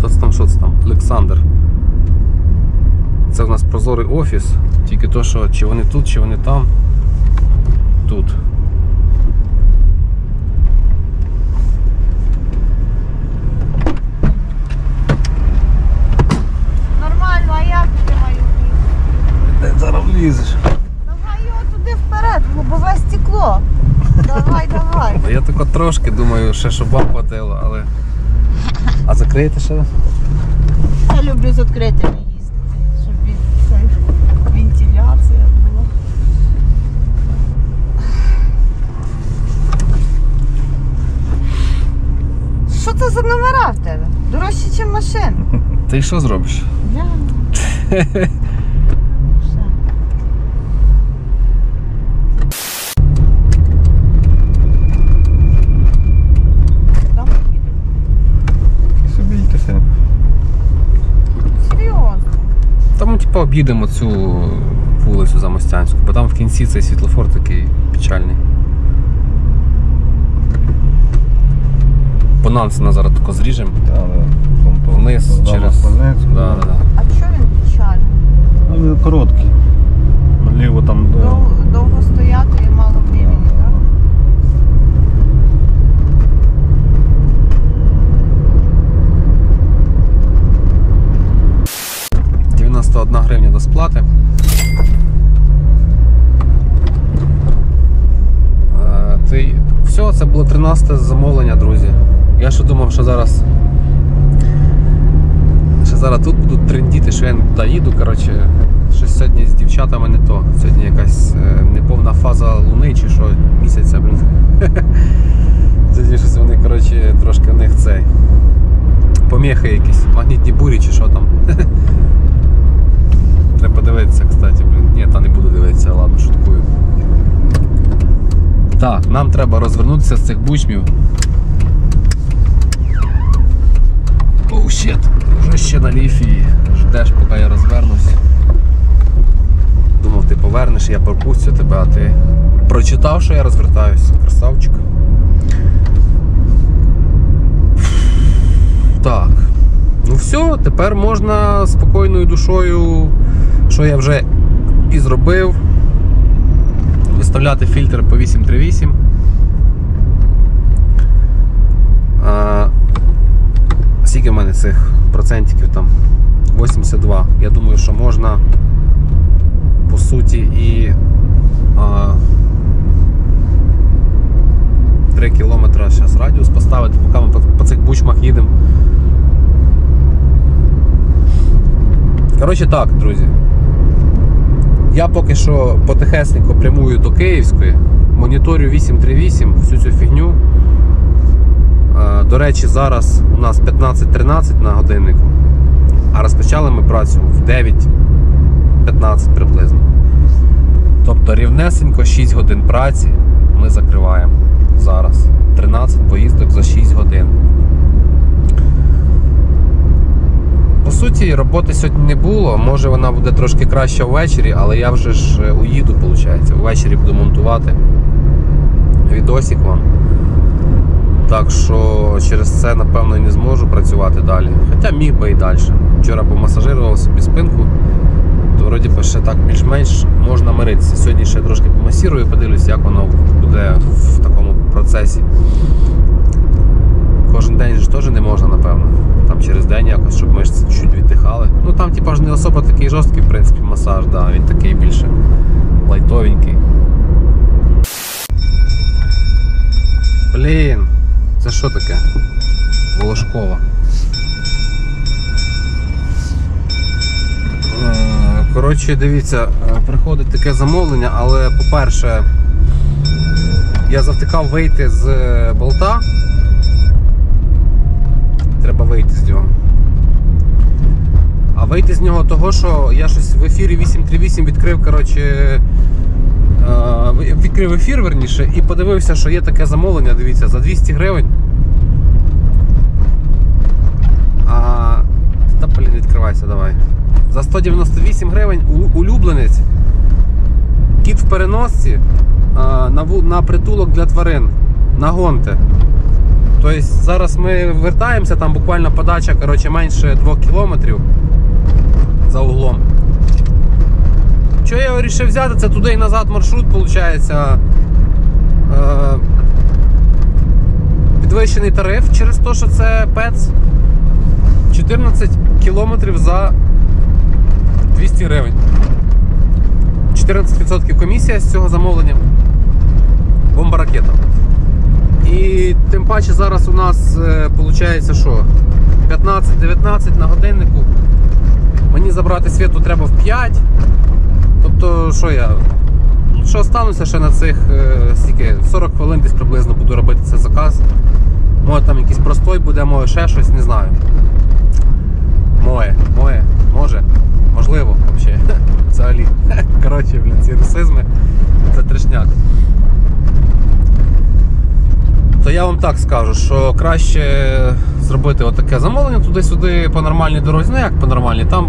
Хто це там, що це там? Олександр. Це в нас прозорий офіс. Тільки то, що чи вони тут, чи вони там. Тут. Нормально, а як ти маю? Де зараз влізеш? Давай його туди вперед, лобове стекло. Давай, давай. Я тако трошки думаю, ще щоб вам хватило, але. А закриєте ще? Я люблю з відкритими їздити, щоб вентиляція була. Що це за номера в тебе? Дорожче, ніж машина. Ти що зробиш? Я... Все. Там їдемо. Собі йдете. Серйозно. Типу, об'їдемо цю вулицю Замостянську, бо там в кінці цей світлофор такий печальний. По Нансена зараз тако зріжемо. Вниз через. Да, да, да. А чого він печальний? Ну, він короткий. Наліво там до. Дов- довго стояти і мало времени, так? 91 гривня до сплати. Е, Все, це було 13 замовлення, друзі. Я ще думав, що зараз. Що зараз тут будуть трендіти, що я не туди їду. Коротше, щось сьогодні з дівчатами не то. Сьогодні якась е, неповна фаза луни чи що місяця, блін. Сьогодні щось вони, коротше, трошки в них цей. Поміхи якісь, магнітні бурі чи що там. Треба подивитися, кстати, блін. Ні, та не буду дивитися, ладно, шуткую. Так, нам треба розвернутися з цих бучмів. Оу, oh, щет, вже ще на ліфі. Ждеш, поки я розвернусь. Думав, ти повернеш, я пропустю тебе, а ти прочитав, що я розвертаюсь. Красавчик. Так. Ну все, тепер можна спокійною душою, що я вже і зробив, виставляти фільтр по 838. А, скільки в мене цих процентиків там? 82. Я думаю, що можна по суті і А, 3 кілометри зараз радіус поставити, поки ми по цих бучмах їдемо. Коротше так, друзі. Я поки що потихесенько прямую до Київської, моніторю 838, всю цю фігню. Е, До речі, зараз у нас 15.13 на годиннику, а розпочали ми працю в 9.15 приблизно. Тобто рівнесенько 6 годин праці ми закриваємо зараз. 13 поїздок за 6 годин. По суті, роботи сьогодні не було. Може вона буде трошки краще ввечері, але я вже ж е, уїду, виходить. Ввечері буду монтувати відосик вам. Так що через це, напевно, і не зможу працювати далі. Хоча міг би і далі. Вчора помасажирував собі спинку, то вроді би ще так більш-менш можна миритися. Сьогодні ще трошки помасірую, подивлюсь, як воно буде в такому процесі. Кожен день теж не можна, напевно. Там через день якось, щоб мишці чуть віддихали. Ну там, типа ж не особо такий жорсткий, в принципі, масаж, да, він такий більше лайтовенький. Блін, це що таке? Волошкова. Е, Коротше, дивіться, е, приходить таке замовлення, але по-перше, я завтикав вийти з е, болта. Треба вийти з нього. А вийти з нього того, що я щось в ефірі 838 відкрив, коротше. е, Відкрив ефір верніше і подивився, що є таке замовлення, дивіться, за 200 гривень. А. Та блін, відкривайся, давай. За 198 гривень улюбленець. Кіт в переносці а, на, на притулок для тварин. На гонте. Тобто зараз ми вертаємося, там буквально подача коротше, менше 2 кілометрів за углом. Що я вирішив взяти? Це туди і назад маршрут, виходить. Е, підвищений тариф через те, що це ПЕЦ. 14 кілометрів за 200 гривень. 14% комісія з цього замовлення. Бомба ракета. І тим паче зараз у нас виходить, що 15-19 на годиннику. Мені забрати світу треба в 5. Тобто, що я? Що остануся ще на цих е, стільки 40 хвилин десь приблизно буду робити цей заказ. Може там якийсь простой буде, може ще щось, не знаю. Моє, моє, може, можливо, взагалі. Взагалі. Коротше, блін, ці русизми це трешняк. То я вам так скажу, що краще зробити отаке замовлення туди-сюди по нормальній дорозі. Ну як по нормальній, там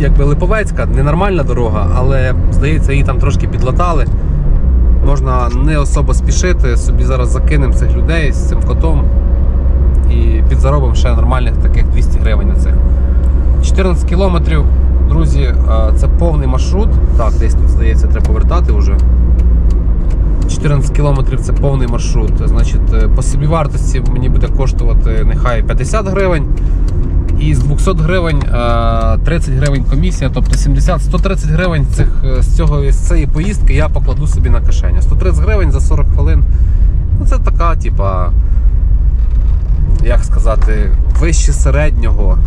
якби Липовецька, ненормальна дорога, але здається, її там трошки підлатали. Можна не особо спішити, собі зараз закинемо цих людей з цим котом і підзаробимо ще нормальних таких 200 гривень на цих. 14 кілометрів, друзі, це повний маршрут. Так, десь тут здається, треба повертати вже. 14 кілометрів це повний маршрут. Значить, е, по собівартості мені буде коштувати нехай 50 гривень. І з 200 гривень е, 30 гривень комісія, тобто 70-130 гривень цих, е, з, цього, з цієї поїздки я покладу собі на кишеню. 130 гривень за 40 хвилин. Ну це така, типа, як сказати, вище середнього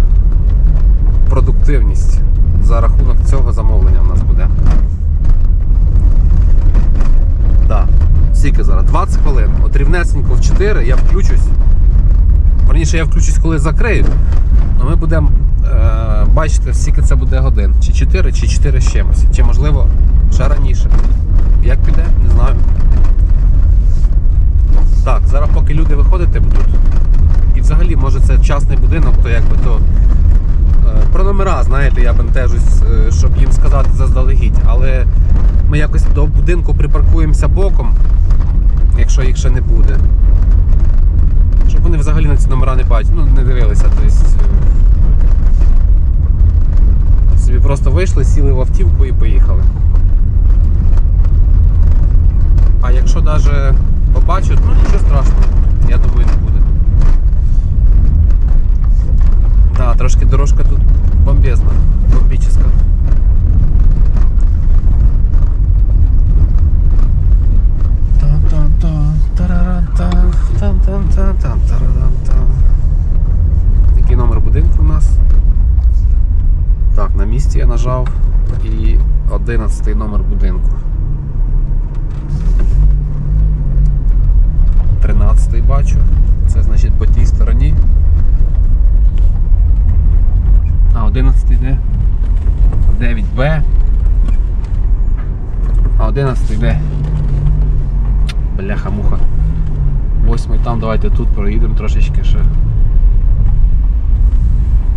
продуктивність за рахунок цього замовлення в нас буде. Да. Скільки зараз? 20 хвилин. От рівнесенько в 4 я включусь. Верніше, я включусь, коли закриють. Ну ми будемо е, бачити, скільки це буде годин. Чи 4, чи 4 з чимось. Чи можливо ще раніше. Як піде, не знаю. Так, зараз поки люди виходити будуть. І взагалі, може це частний будинок, то якби то. Е, Про номера, знаєте, я бентежусь, е, щоб їм сказати заздалегідь. Але ми якось до будинку припаркуємося боком, якщо їх ще не буде. Щоб вони взагалі на ці номера не бачили, ну не дивилися. Тобто, собі просто вийшли, сіли в автівку і поїхали. А якщо навіть побачать, ну нічого страшного, я думаю, не буде. Да, трошки дорожка тут бомбезна, бомбічна. Який номер будинку у нас? Так, на місці я нажав і 11 номер будинку. 13 бачу. Це значить по тій стороні. А, 11 де? 9Б. А 11 де? Бляха-муха. Восьмий там, давайте тут проїдемо трошечки ще.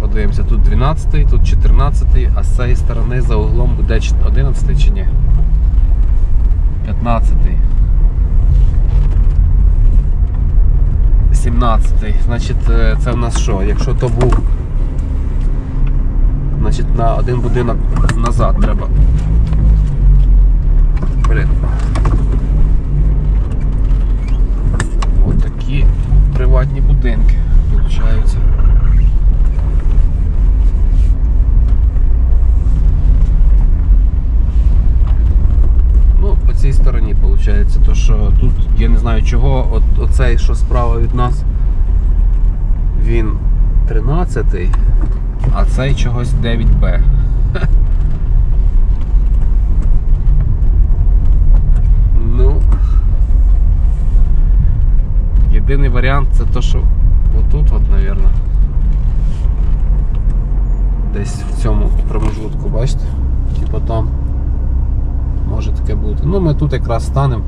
Подивимося, тут 12, тут 14, а з цієї сторони за углом буде 11 чи ні? 15. 17. Значить, е, це в нас що? Якщо то був. Значить на один будинок назад треба. Блін. Ось такі приватні будинки получаються. Ну, по цій стороні виходить, то що тут я не знаю чого, от оцей, що справа від нас, він 13-й, а цей чогось 9Б. Ну. Єдиний варіант це то, що отут, от, мабуть. Десь в цьому промежутку, бачите? Типа там. Може таке бути. Ну, ми тут якраз станемо.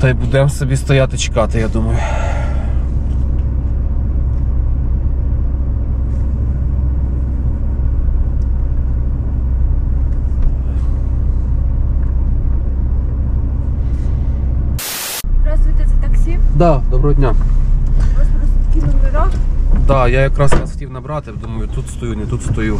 Та й будемо собі стояти чекати, я думаю. Здравствуйте, це таксі. Да, доброго дня. Вас просто такі номера. Да, я якраз вас хотів набрати, думаю, тут стою, не тут стою.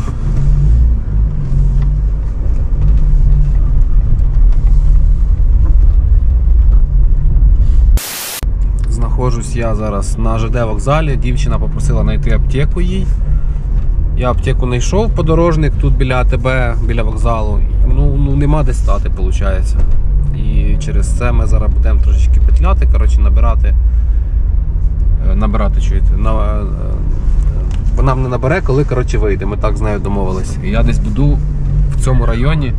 Знаходжусь я зараз на ЖД вокзалі. Дівчина попросила знайти аптеку їй. Я аптеку не йшов подорожник тут біля АТБ, біля вокзалу. Ну, ну нема де стати, виходить. І через це ми зараз будемо трошечки петляти, коротше, набирати. Е, Набирати чуєте. На, е, вона мене набере, коли коротше, вийде. Ми так з нею домовились. Я десь буду в цьому районі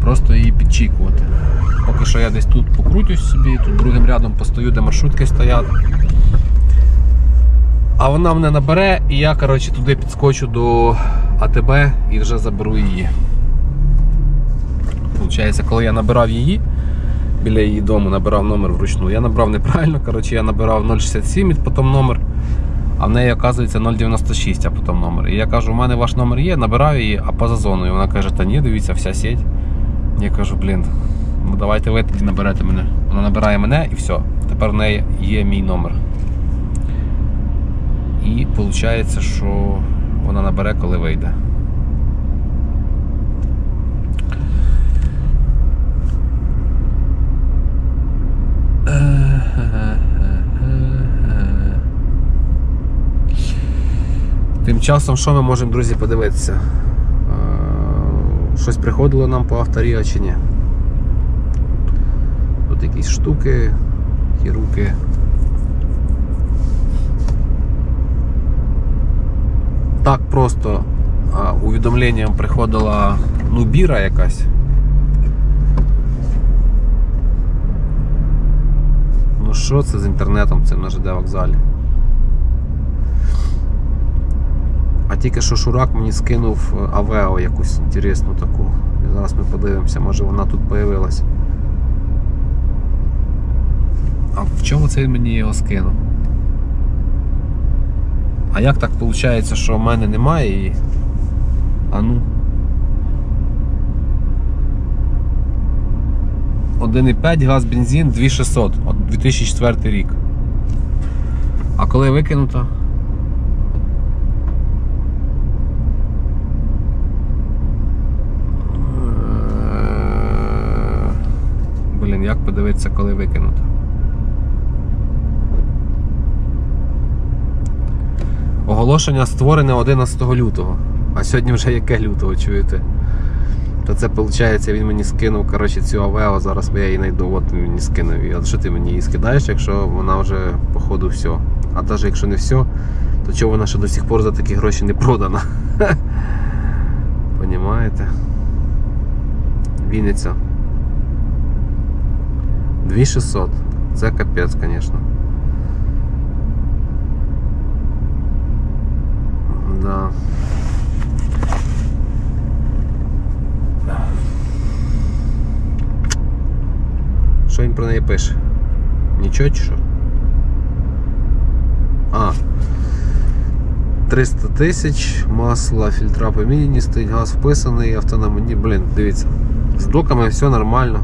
просто її підчікувати. Поки що я десь тут покрутюсь собі, тут другим рядом постою, де маршрутки стоять. А вона мене набере, і я коротше, туди підскочу до АТБ і вже заберу її. Получається, коли я набирав її, біля її дому набирав номер вручну. Я набрав неправильно, коротше, я набирав 067 і потім номер, а в неї оказується 096, а потім номер. І я кажу, у мене ваш номер є, набираю її, а поза зоною. Вона каже, та ні, дивіться, вся сеть. Я кажу, блін, ну давайте ви тоді наберете мене. Вона набирає мене і все. Тепер в неї є мій номер. І виходить, що вона набере, коли вийде. Тим часом, що ми можемо, друзі, подивитися? Е, Щось приходило нам по авторія чи ні? Тут якісь штуки, хіруки. Так просто увідомленням приходила ну, біра якась. Ну що це з інтернетом цим на ЖД вокзалі? А тільки що Шурак мені скинув е, Авео якусь інтересну таку. І зараз ми подивимося, може вона тут появилась. А в чому це він мені його скинув? А як так виходить, що в мене немає її? А ну. 1,5 газ бензин 2600 от 2004 рік. А коли викинуто? Е, Блін, як подивитися, коли викинуто? Оголошення створене 11 лютого. А сьогодні вже яке лютого, чуєте? То це виходить, він мені скинув коротше, цю Авео, зараз я її знайду, от він мені скинув. І от що ти мені її скидаєш, якщо вона вже походу все. А навіть якщо не все, то чого вона ще до сих пор за такі гроші не продана? Понімаєте? Вінниця. 2600. Це капець, звісно. Да. Що він про неї пише? Нічого чи що? А. 300 тисяч, масло, фільтра поміняні, стоїть газ вписаний, авто на блін, дивіться. З блоками все нормально.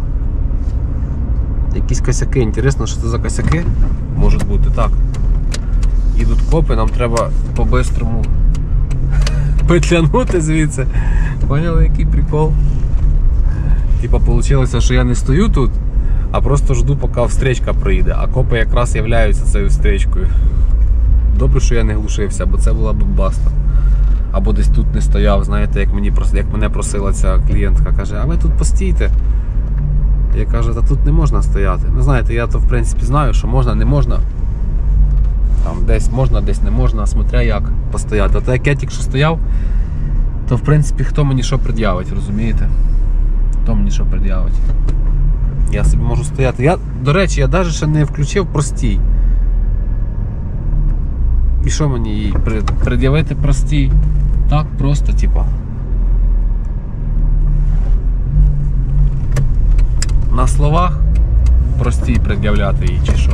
Якісь косяки. Інтересно, що це за косяки? Можуть бути так. Їдуть копи, нам треба по-бистрому петлянути звідси. Поняли, який прикол? Типа, вийшло, що я не стою тут, а просто жду, поки встречка проїде. А копи якраз являються цією встречкою. Добре, що я не глушився, бо це була б баста. Або десь тут не стояв, знаєте, як, мені, як мене просила ця клієнтка, каже, а ви тут постійте. Я кажу, та тут не можна стояти. Ну знаєте, я то в принципі знаю, що можна, не можна. Там десь можна, десь не можна, смотря як постояти. А то як я тільки що стояв, то в принципі хто мені що пред'явить, розумієте? Хто мені що пред'явить? Я собі можу стояти. Я, до речі, я навіть ще не включив простій. І що мені їй пред'явити простій? Так, просто, типа. На словах простій пред'являти їй чи що.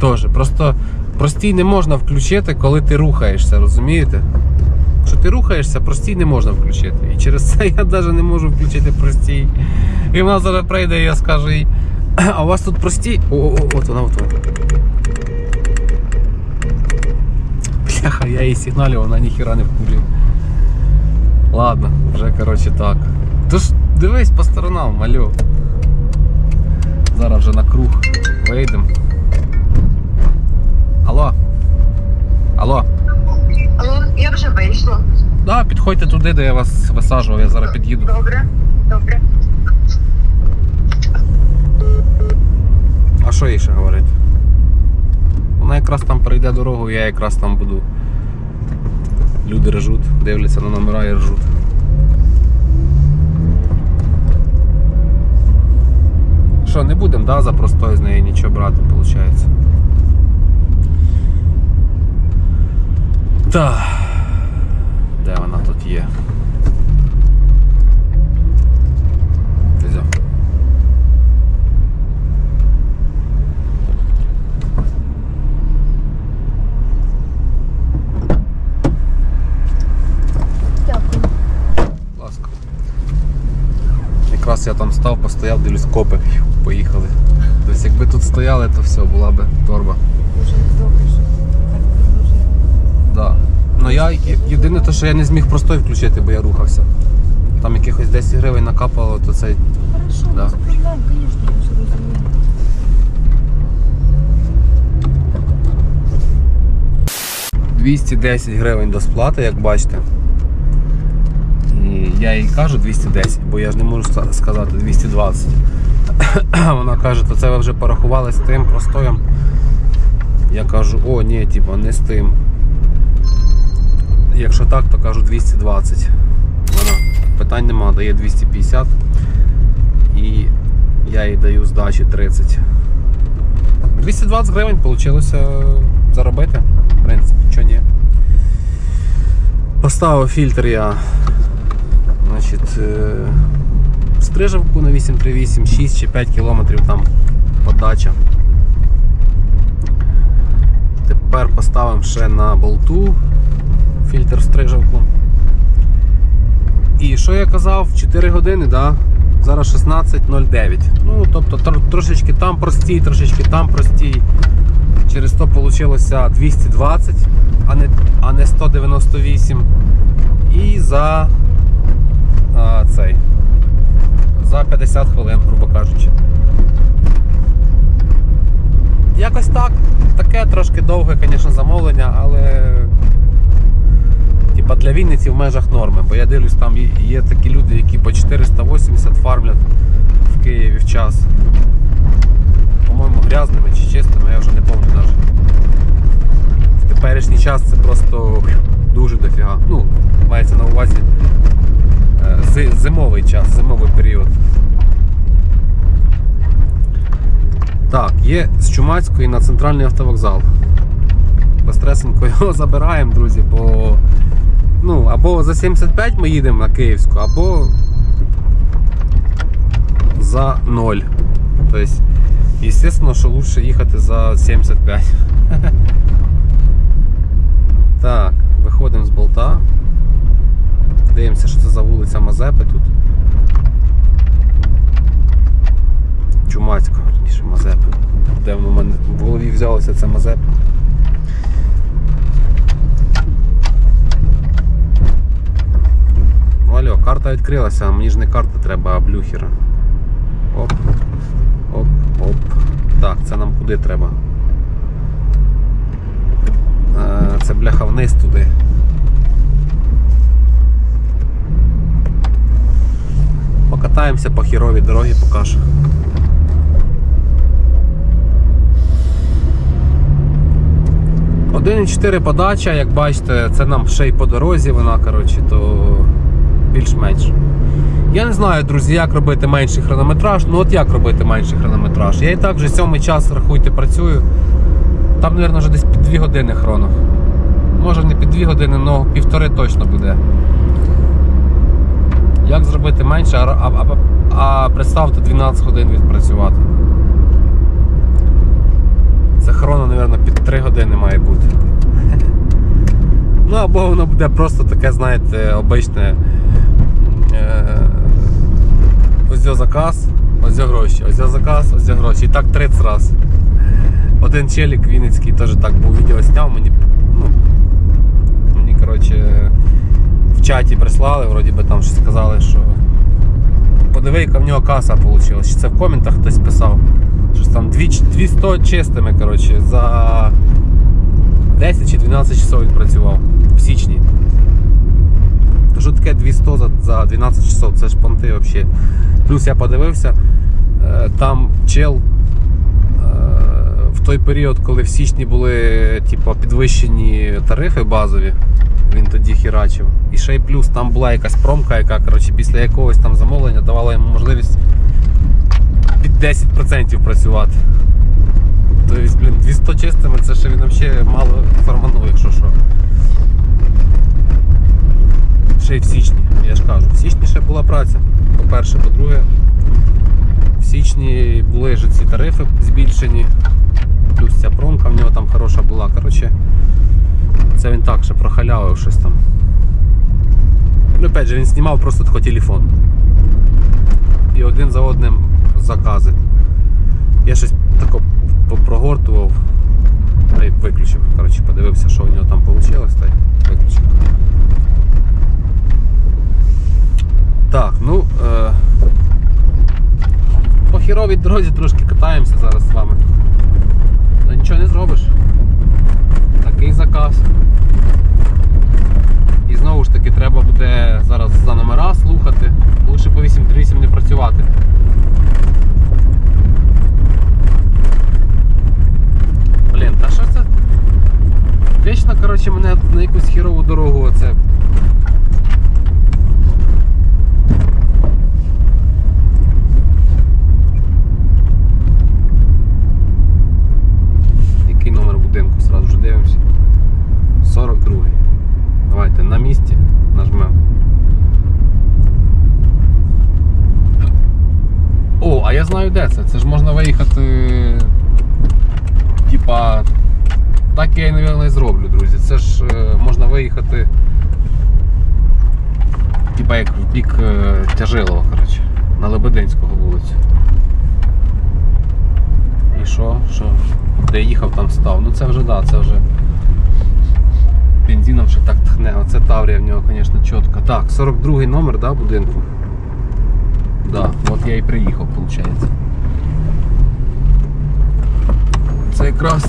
Тоже. Просто простій не можна включити, коли ти рухаєшся, розумієте? Якщо ти рухаєшся, простій не можна включити. І через це я навіть не можу включити простій. І вона зараз прийде, і я скажу їй, а у вас тут простій? О, о, о, от вона, от вона. Бляха, я їй сигналю, вона ніхіра не вкурює. Ладно, вже коротше так. Тож дивись по сторонам, малю. Зараз вже на круг вийдемо. Алло. Алло. Алло, я вже вийшла. Да, підходьте туди, де я вас висаджував, я зараз під'їду. Добре, добре. А що їй ще говорити? Вона якраз там перейде дорогу, я якраз там буду. Люди ржуть, дивляться на номера і ржуть. Що, не будемо, да, за простою з неї нічого брати, виходить. Так. Де вона тут є? Якраз я там став, постояв, дивлюсь, копи. Поїхали. Тобто якби тут стояли, то все, була би торба. Дуже добре, що так дуже. Да. Ну я єдине те, що я не зміг простой включити, бо я рухався. Там якихось 10 гривень накапало, то це. Хорошо, Да. без звісно, я все розумію. – 210 гривень до сплати, як бачите. І я їй кажу 210, бо я ж не можу сказати 220. Вона каже, то це ви вже порахували з тим простоєм. Я кажу, о, ні, типа, не з тим. Якщо так, то кажу 220. Вона питань нема, дає 250. І я їй даю здачі 30. 220 гривень вийшло заробити. В принципі, що ні. Поставив фільтр я значить, е, стрижавку на 838, 6 чи 5 кілометрів там подача. Тепер поставимо ще на болту фільтр стрижавку. І що я казав? 4 години, да? зараз 16.09. Ну, тобто тр- трошечки там простій, трошечки там простій. Через то вийшло 220, а не, а не 198. І за а, цей. За 50 хвилин, грубо кажучи. Якось так. Таке трошки довге, звісно, замовлення, але типа для Вінниці в межах норми. Бо я дивлюсь, там є- такі люди, які по 480 фармлять в Києві в час. По-моєму, грязними чи чистими, я вже не пам'ятаю навіть. В теперішній час це просто дуже дофіга. Ну, мається на увазі е, зимовий час, зимовий період. Так, є з Чумацької на центральний автовокзал. Безстресенько його забираємо, друзі, бо ну, або за 75 ми їдемо на Київську, або за 0. Тобто, естественно, що лучше їхати за 75. Так, виходимо з болта. Дивимося, що це за вулиця Мазепи тут. Чумацька, раніше Мазепи. Де в мене в голові взялося це Мазепа. Карта відкрилася, а мені ж не карта треба, а блюхера. Оп. Оп, оп. Так, це нам куди треба? Е, Це бляха вниз туди. Покатаємося по хіровій дорогі поки що. Один і 4 подача, як бачите, це нам ще й по дорозі вона, коротше, то більш-менш. Я не знаю, друзі, як робити менший хронометраж. Ну от як робити менший хронометраж. Я і так вже сьомий час, рахуйте, працюю. Там, мабуть, вже десь під 2 години хроно. Може не під 2 години, але півтори точно буде. Як зробити менше, а, а, а, а представте 12 годин відпрацювати. Це хроно, мабуть, під 3 години має бути. Ну або воно буде просто таке, знаєте, обичне. Е, ось заказ, ось гроші, ось заказ, ось гроші. І так 30 раз. Один челік Вінницький теж так був відео зняв, мені, ну, мені коротше, в чаті прислали, вроді би там щось сказали, що подиви, яка в нього каса вийшла. Чи це в коментах хтось писав. Щось там 200 чистими, коротше, за 10 чи 12 часов відпрацював в січні. То таке 200 за, за 12 часов? Це ж понти взагалі. Плюс я подивився, е, там чел е, в той період, коли в січні були типу, підвищені тарифи базові, він тоді херачив. І ще й плюс там була якась промка, яка коротше, після якогось там замовлення давала йому можливість під 10% працювати. Тобто, блін, 200 чистими це ще він взагалі мало форманув, якщо що. Ще й в січні, я ж кажу, в січні ще була праця. По-перше, по-друге, в січні були ж ці тарифи збільшені, плюс ця промка в нього там хороша була. Коротше, це він так ще прохалявив щось там. Ну, опять же, він знімав просто тако телефон. І один за одним закази. Я щось тако прогортував та й виключив. Коротше, подивився, що у нього там вийшло, та й виключив. Так, ну е, по хіровій дорозі трошки катаємося зараз з вами. Ну нічого не зробиш. Такий заказ. І знову ж таки треба буде зараз за номера слухати. Лучше по 838 не працювати. Блін, та що це? Вічно, коротше, мене на якусь хірову дорогу оце. Який номер будинку? Сразу ж дивимося. 42. Давайте на місці нажмемо. О, а я знаю де це. Це ж можна виїхати. Типа. Так я мабуть, і зроблю, друзі. Це ж е, можна виїхати. Типа як в бік е, Тяжилова, коротше, на Лебединського вулицю. І що? Що? Де їхав, там став. Ну це вже да, це вже. Бензином ще так тхне. Оце Таврія в нього, звісно, чітко. Так, 42 номер, да, будинку. Да, от я і приїхав, виходить. Це якраз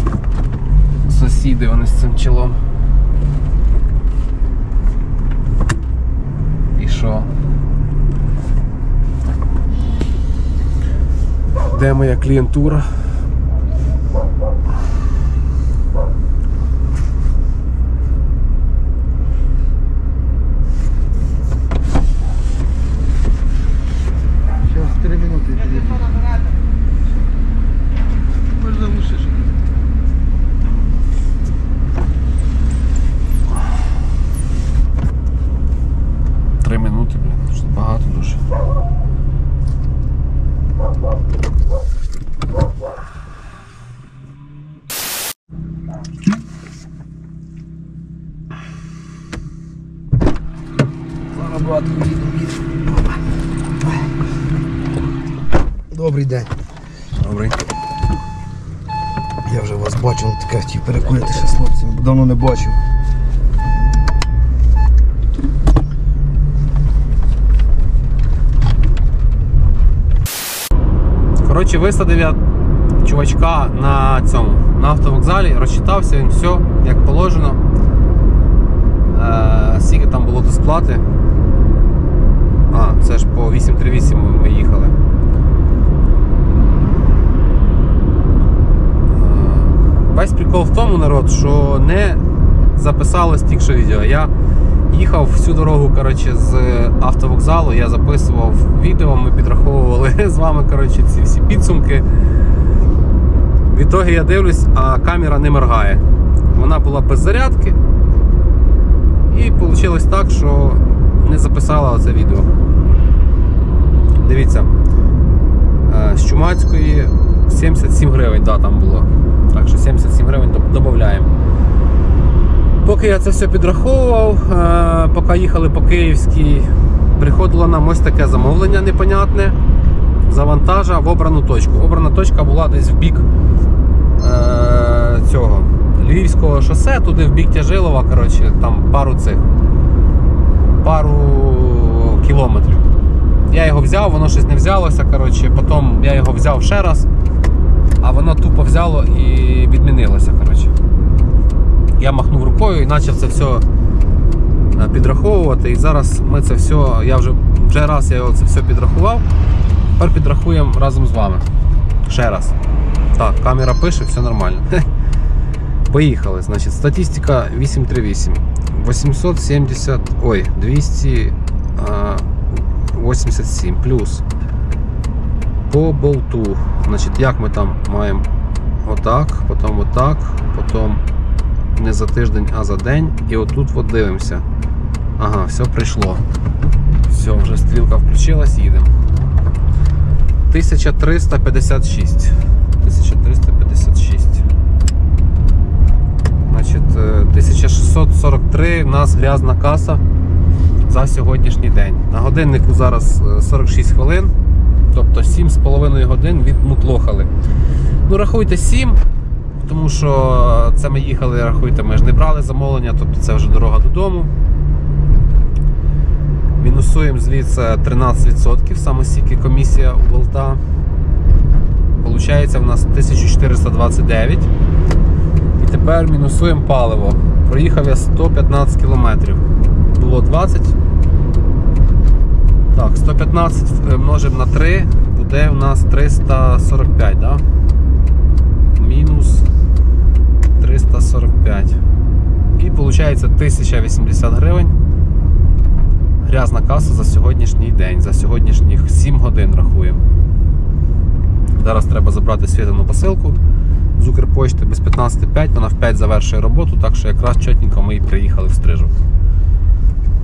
сусіди вони з цим чолом. І що? Де моя клієнтура? Добрий. Я вже вас бачив, таке хотів перекурити ще з хлопцями, бо давно не бачив. Коротше, висадив я чувачка на цьому на автовокзалі, розчитався він все, як положено. Е, скільки там було до сплати. А, це ж по 838 ми- їхали. Е, Весь прикол в тому, народ, що не записалось тільки відео. Я їхав всю дорогу коротше, з автовокзалу, я записував відео, ми підраховували з вами коротше, ці всі підсумки. В ітогі я дивлюсь, а камера не моргає. Вона була без зарядки. І вийшло так, що не записала це відео. Дивіться, е, з Чумацької 77 гривень, да, там було. Так що 77 гривень додаємо. Поки я це все підраховував, е, поки їхали по Київській, приходило нам ось таке замовлення непонятне. Завантажа в обрану точку. Обрана точка була десь в бік е, цього Львівського шосе, туди в бік Тяжилова, коротше, там пару цих пару кілометрів. Я його взяв, воно щось не взялося. Коротше, потім я його взяв ще раз, а воно тупо взяло і відмінилося. Коротше. Я махнув рукою і почав це все е, підраховувати. І зараз ми це все, я вже вже раз я це все підрахував. Тепер підрахуємо разом з вами. Ще раз. Так, камера пише, все нормально. Поїхали. Значить, статистика 838. 870. Ой, 287 плюс. По болту. Значить, як ми там маємо отак, потім отак, потім не за тиждень, а за день. І отут от дивимося. Ага, все прийшло. Все, вже стрілка включилась, їдемо. 1356. 1356. Значить, е, 1643 у нас грязна каса за сьогоднішній день. На годиннику зараз е, 46 хвилин, тобто 7,5 годин відмутлохали. Ну, рахуйте 7, тому що це ми їхали, рахуйте, ми ж не брали замовлення, тобто це вже дорога додому. Мінусуємо звідси 13%, саме стільки комісія у Волта. Получається в нас 1429. І тепер мінусуємо паливо. Проїхав я 115 кілометрів. Було 20. Так, 115 множимо на 3, буде у нас 345, да? Мінус 345. І виходить 1080 гривень. Грязна каса за сьогоднішній день, за сьогоднішніх 7 годин рахуємо. Зараз треба забрати світану посилку з Укрпочти без 15.5, вона в 5 завершує роботу, так що якраз чотненько ми і приїхали в стрижу.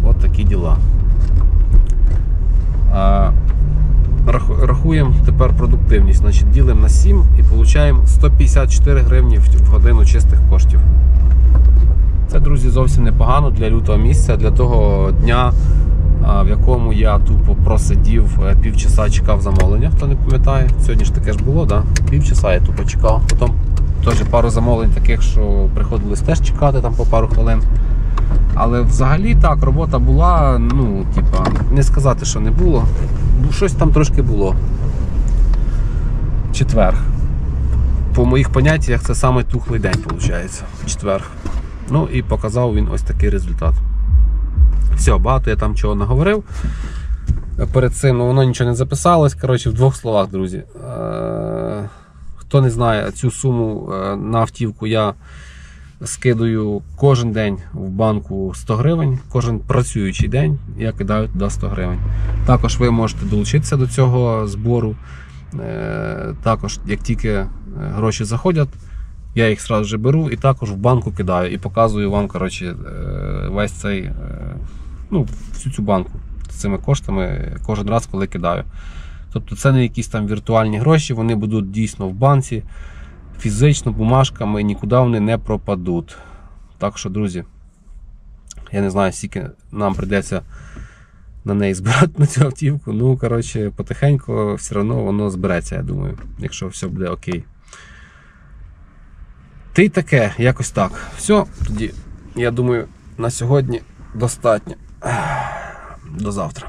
От такі діла. Рахуємо тепер продуктивність. Значить, ділимо на 7 і отримуємо 154 гривні в годину чистих коштів. Це, друзі, зовсім непогано для лютого місяця, для того дня, в якому я тупо просидів е, півчаса чекав замовлення, хто не пам'ятає. Сьогодні ж таке ж було, да? півчаса я тупо чекав. Потім теж пару замовлень таких, що приходилось теж чекати там по пару хвилин. Але взагалі так, робота була, ну, типа, не сказати, що не було. Щось там трошки було. Четверг. По моїх поняттях це саме тухлий день, виходить. Четверг. Ну і показав він ось такий результат. Все, багато я там чого наговорив. Перед цим ну, воно нічого не записалось. Коротше, в двох словах, друзі. Е, Хто не знає, цю суму е, на автівку я скидаю кожен день в банку 100 гривень, кожен працюючий день я кидаю туди 100 гривень. Також ви можете долучитися до цього збору. Е, Також, як тільки гроші заходять, я їх одразу же беру і також в банку кидаю і показую вам коротше, весь цей, ну, всю цю банку з цими коштами кожен раз, коли кидаю. Тобто це не якісь там віртуальні гроші, вони будуть дійсно в банці, фізично, бумажками, нікуди вони не пропадуть. Так що, друзі, я не знаю, скільки нам прийдеться на неї збирати на цю автівку. Ну, коротше, потихеньку все одно воно збереться, я думаю, якщо все буде окей. Ти таке, якось так. Все, тоді, я думаю, на сьогодні достатньо. До завтра.